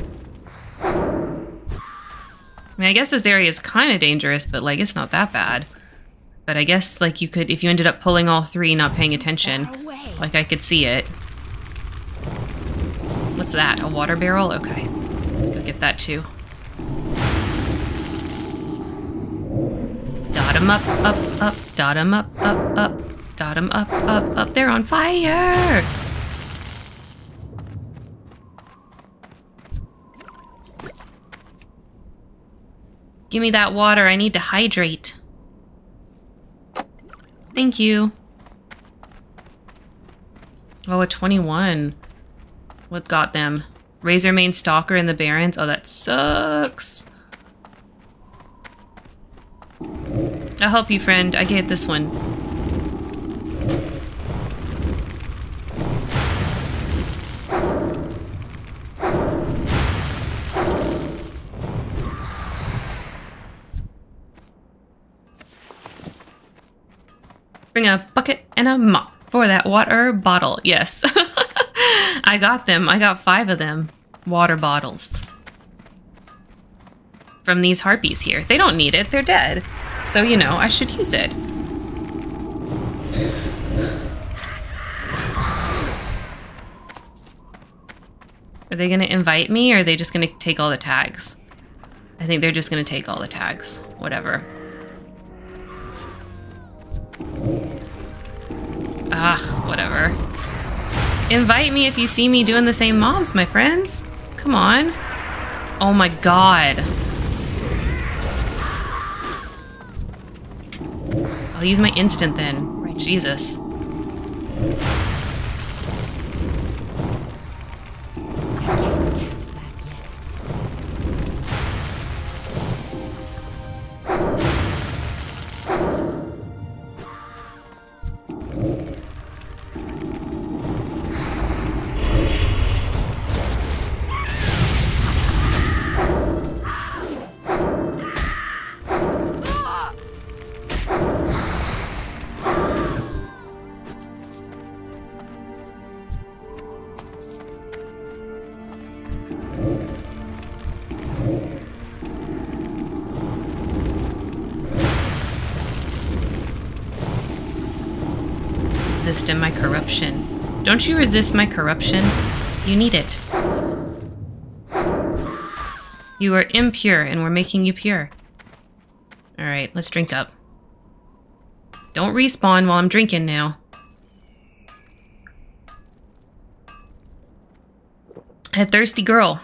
I mean, I guess this area is kind of dangerous, but like it's not that bad. But I guess like you could, if you ended up pulling all three, not paying attention, like I could see it. What's that? A water barrel? Okay. Go get that too. Dot 'em up, up, up, dot 'em up, up, up, dot 'em up, up, up. They're on fire! Give me that water. I need to hydrate. Thank you. Oh, a 21. What got them? Razormane Stalker in the Barrens? Oh, that sucks. I'll help you, friend. I can hit this one. Bring a bucket and a mop for that water bottle. Yes. I got them. I got five of them. Water bottles. From these harpies here. They don't need it. They're dead. So, you know, I should use it. Are they going to invite me or are they just going to take all the tags? I think they're just going to take all the tags. Whatever. Ugh, whatever. Invite me if you see me doing the same mobs, my friends. Come on. Oh my god. I'll use my instant then. Jesus. Corruption. Don't you resist my corruption? You need it. You are impure and we're making you pure. Alright, let's drink up. Don't respawn while I'm drinking now. A thirsty girl.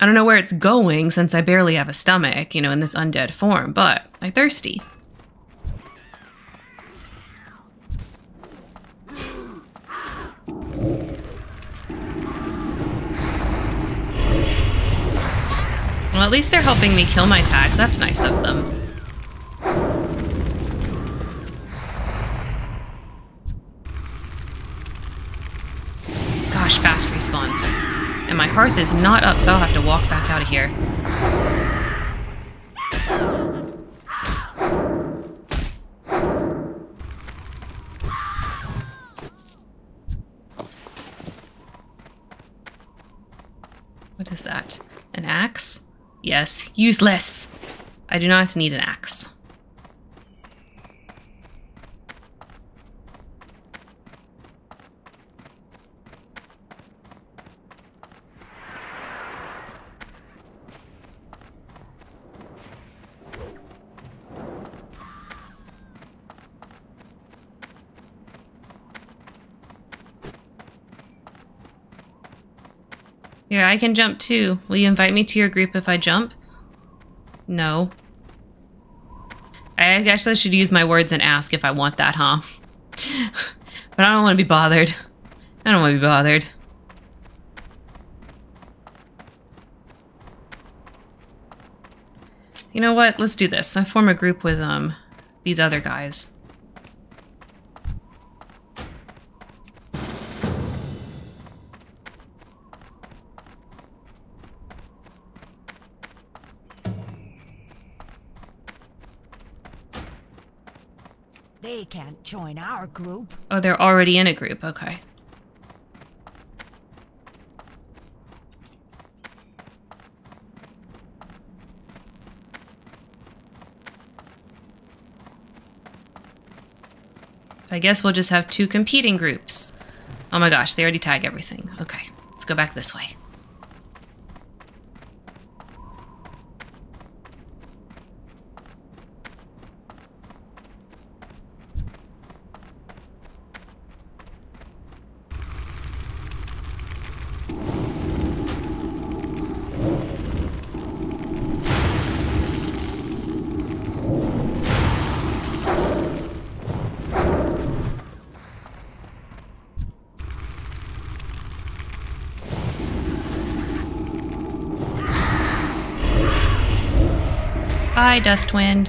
I don't know where it's going since I barely have a stomach, you know, in this undead form, but I thirsty. Well, at least they're helping me kill my tags. That's nice of them. Gosh, fast respawns. And my hearth is not up, so I'll have to walk back out of here. What is that? An axe? Yes, useless. I do not need an axe. Here, I can jump too. Will you invite me to your group if I jump? No. I guess I should use my words and ask if I want that, huh? but I don't want to be bothered. I don't want to be bothered. You know what? Let's do this. I form a group with um these other guys. Join our group. Oh, they're already in a group. Okay. I guess we'll just have two competing groups. Oh my gosh, they already tag everything. Okay, let's go back this way. Dustwind.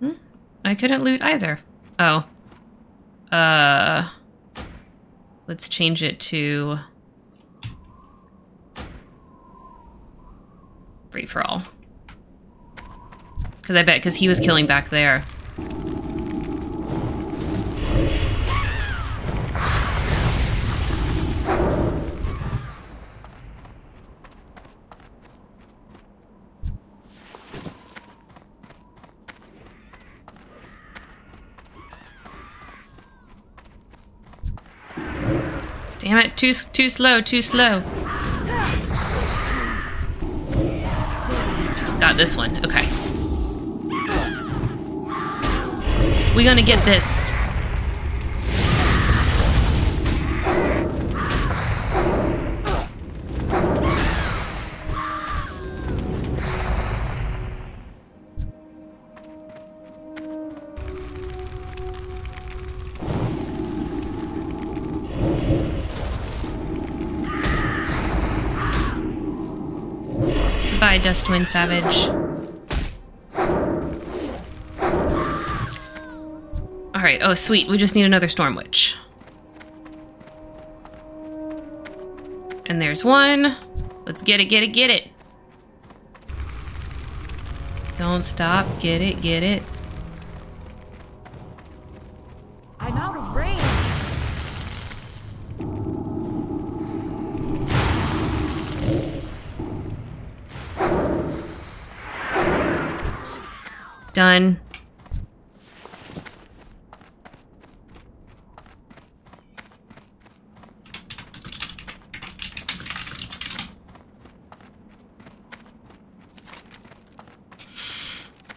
Hmm? I couldn't loot either. Oh. Uh... Let's change it to... Free-for-all. Because I bet, because he was killing back there. Too too slow, too slow. Got this one. Okay. We gonna get this. Goodbye, Dustwind Savage. Alright, oh sweet, we just need another Storm Witch. And there's one. Let's get it, get it, get it. Don't stop, get it, get it. Done.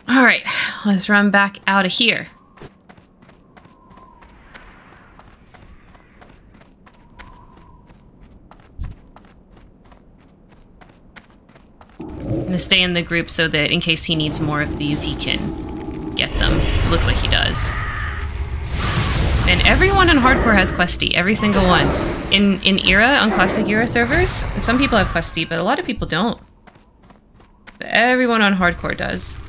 All right, let's run back out of here. Stay in the group so that in case he needs more of these, he can get them. It Looks like he does. And everyone in hardcore has Questie, every single one. In in era on classic era servers, some people have Questie, but a lot of people don't. But everyone on hardcore does.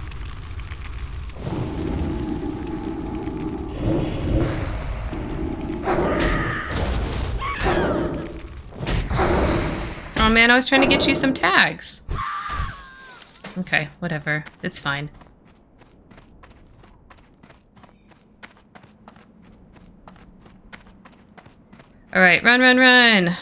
Oh man, I was trying to get you some tags. Okay, whatever. It's fine. Alright, run, run, run!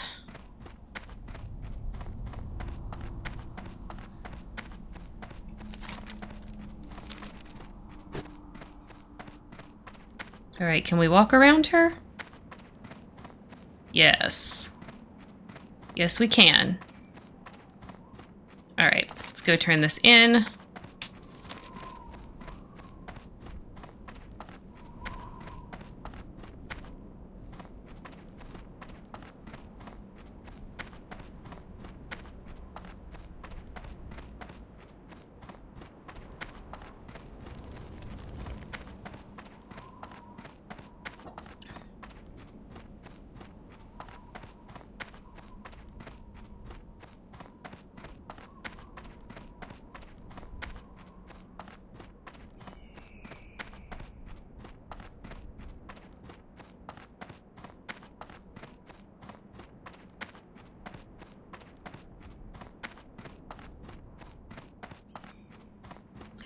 Alright, can we walk around her? Yes. Yes, we can. Alright, go turn this in.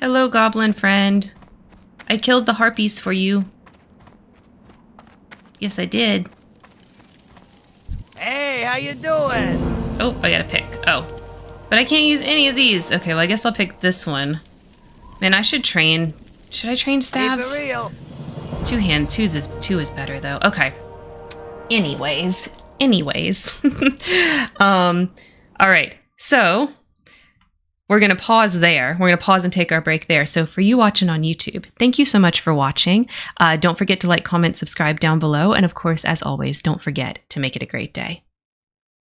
Hello, goblin friend. I killed the harpies for you. Yes, I did. Hey, how you doing? Oh, I gotta pick. Oh. But I can't use any of these. Okay, well, I guess I'll pick this one. Man, I should train. Should I train stabs? Keep real. Two hand, two's is, two is better, though. Okay. Anyways. Anyways. um, all right. So, we're going to pause there. We're going to pause and take our break there. So, for you watching on YouTube, thank you so much for watching. Uh, don't forget to like, comment, subscribe down below. And of course, as always, don't forget to make it a great day.